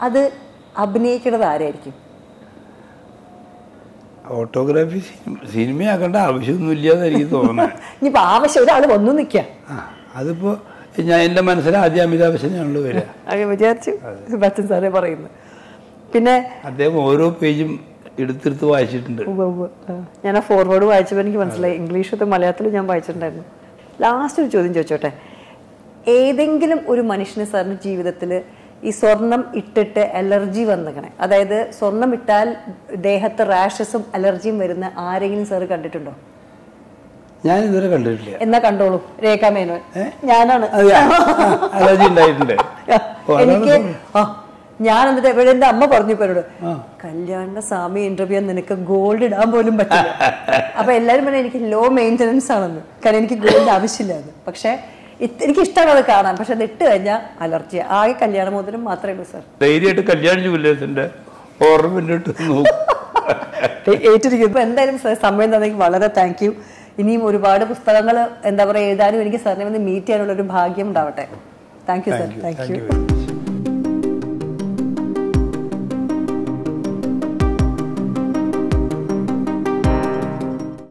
Speaker 1: അത് അഭിനയിക്കുന്നത് ആരായിരിക്കും?
Speaker 2: ഓട്ടോഗ്രാഫി സിനിമയാക്കേണ്ട ആവശ്യമൊന്നുമില്ല എന്ന് എനിക്ക് തോന്നുന്നത്
Speaker 1: ഇനിയിപ്പോ ആവശ്യം ഒരാൾ വന്നു നിൽക്കുക
Speaker 2: അതിപ്പോൾ അതിപ്പോ ഞാൻ എന്റെ മനസ്സിൽ ആദ്യം അമിതാഭ് ബച്ചനാണല്ലോ വരിക.
Speaker 1: വിചാരിച്ചു ബച്ചൻ സാറേ പറയുന്നു പിന്നെ
Speaker 2: അദ്ദേഹം ഓരോ പേജും എടുത്തെടുത്ത് വായിച്ചിട്ടുണ്ട്.
Speaker 1: ഞാൻ ആ ഫോർവേഡ് വായിച്ചപ്പോൾ എനിക്ക് മനസ്സിലായി. ഇംഗ്ലീഷത്തെ മലയാളത്തിൽ ഞാൻ വായിച്ചിട്ടുണ്ടായിരുന്നു. ലാസ്റ്റ് ഒരു ചോദ്യം ചോദിച്ചോട്ടെ? ഏതെങ്കിലും ഒരു മനുഷ്യന് സാറിന് ജീവിതത്തിൽ ഈ സ്വർണം ഇട്ടിട്ട് അലർജി വന്നിക്കണേ അതായത് സ്വർണം ഇട്ടാൽ ദേഹത്ത് റാഷസും അലർജിയും വരുന്ന ആരെങ്കിലും സാറ് കണ്ടിട്ടുണ്ടോ?
Speaker 2: ഞാൻ ഇതുവരെ കണ്ടിട്ടില്ല.
Speaker 1: എന്നാ കണ്ടോളൂ. രേഖാ മേനോൻ ഞാനാണ്.
Speaker 2: അലർജി ഉണ്ടായിട്ടുണ്ട്.
Speaker 1: എനിക്ക് ഞാൻ എന്നിട്ട് എവിടെ എന്റെ അമ്മ പറഞ്ഞു
Speaker 2: ഇപ്പോഴോട്.
Speaker 1: കല്യാണ സ്വാമി ഇന്റർവ്യൂ നിനക്ക് ഗോൾഡ് ഇടാൻ പോലും പറ്റില്ല. അപ്പൊ എല്ലാരും പറഞ്ഞു എനിക്ക് ലോ മെയിന്റനൻസ് ആണെന്ന്. കാരണം എനിക്ക് ഗോൾഡ് ആവശ്യമില്ല അത് പക്ഷെ എനിക്ക് ഇഷ്ടമാണ് അത് കാണാൻ. പക്ഷെ അത് ഇട്ട് കഴിഞ്ഞാൽ അലർജി ആകെ കല്യാണ മോതിരം മാത്രമേ ഉള്ളൂ സാർ.
Speaker 2: ധൈര്യമായിട്ട് കല്യാണ ജുവല്ലേഴ്സിന്റെ ഓർമ്മ
Speaker 1: ഏറ്റിരിക്കും എന്തായാലും സാർ സമയം തന്നെങ്കിൽ വളരെ താങ്ക് യു ഇനിയും ഒരുപാട് പുസ്തകങ്ങൾ എന്താ പറയുക എഴുതാനും എനിക്ക് സാറിനെ വന്ന് മീറ്റ് ചെയ്യാനുള്ള ഒരു ഭാഗ്യം ഉണ്ടാവട്ടെ. Thank you sir thank
Speaker 2: you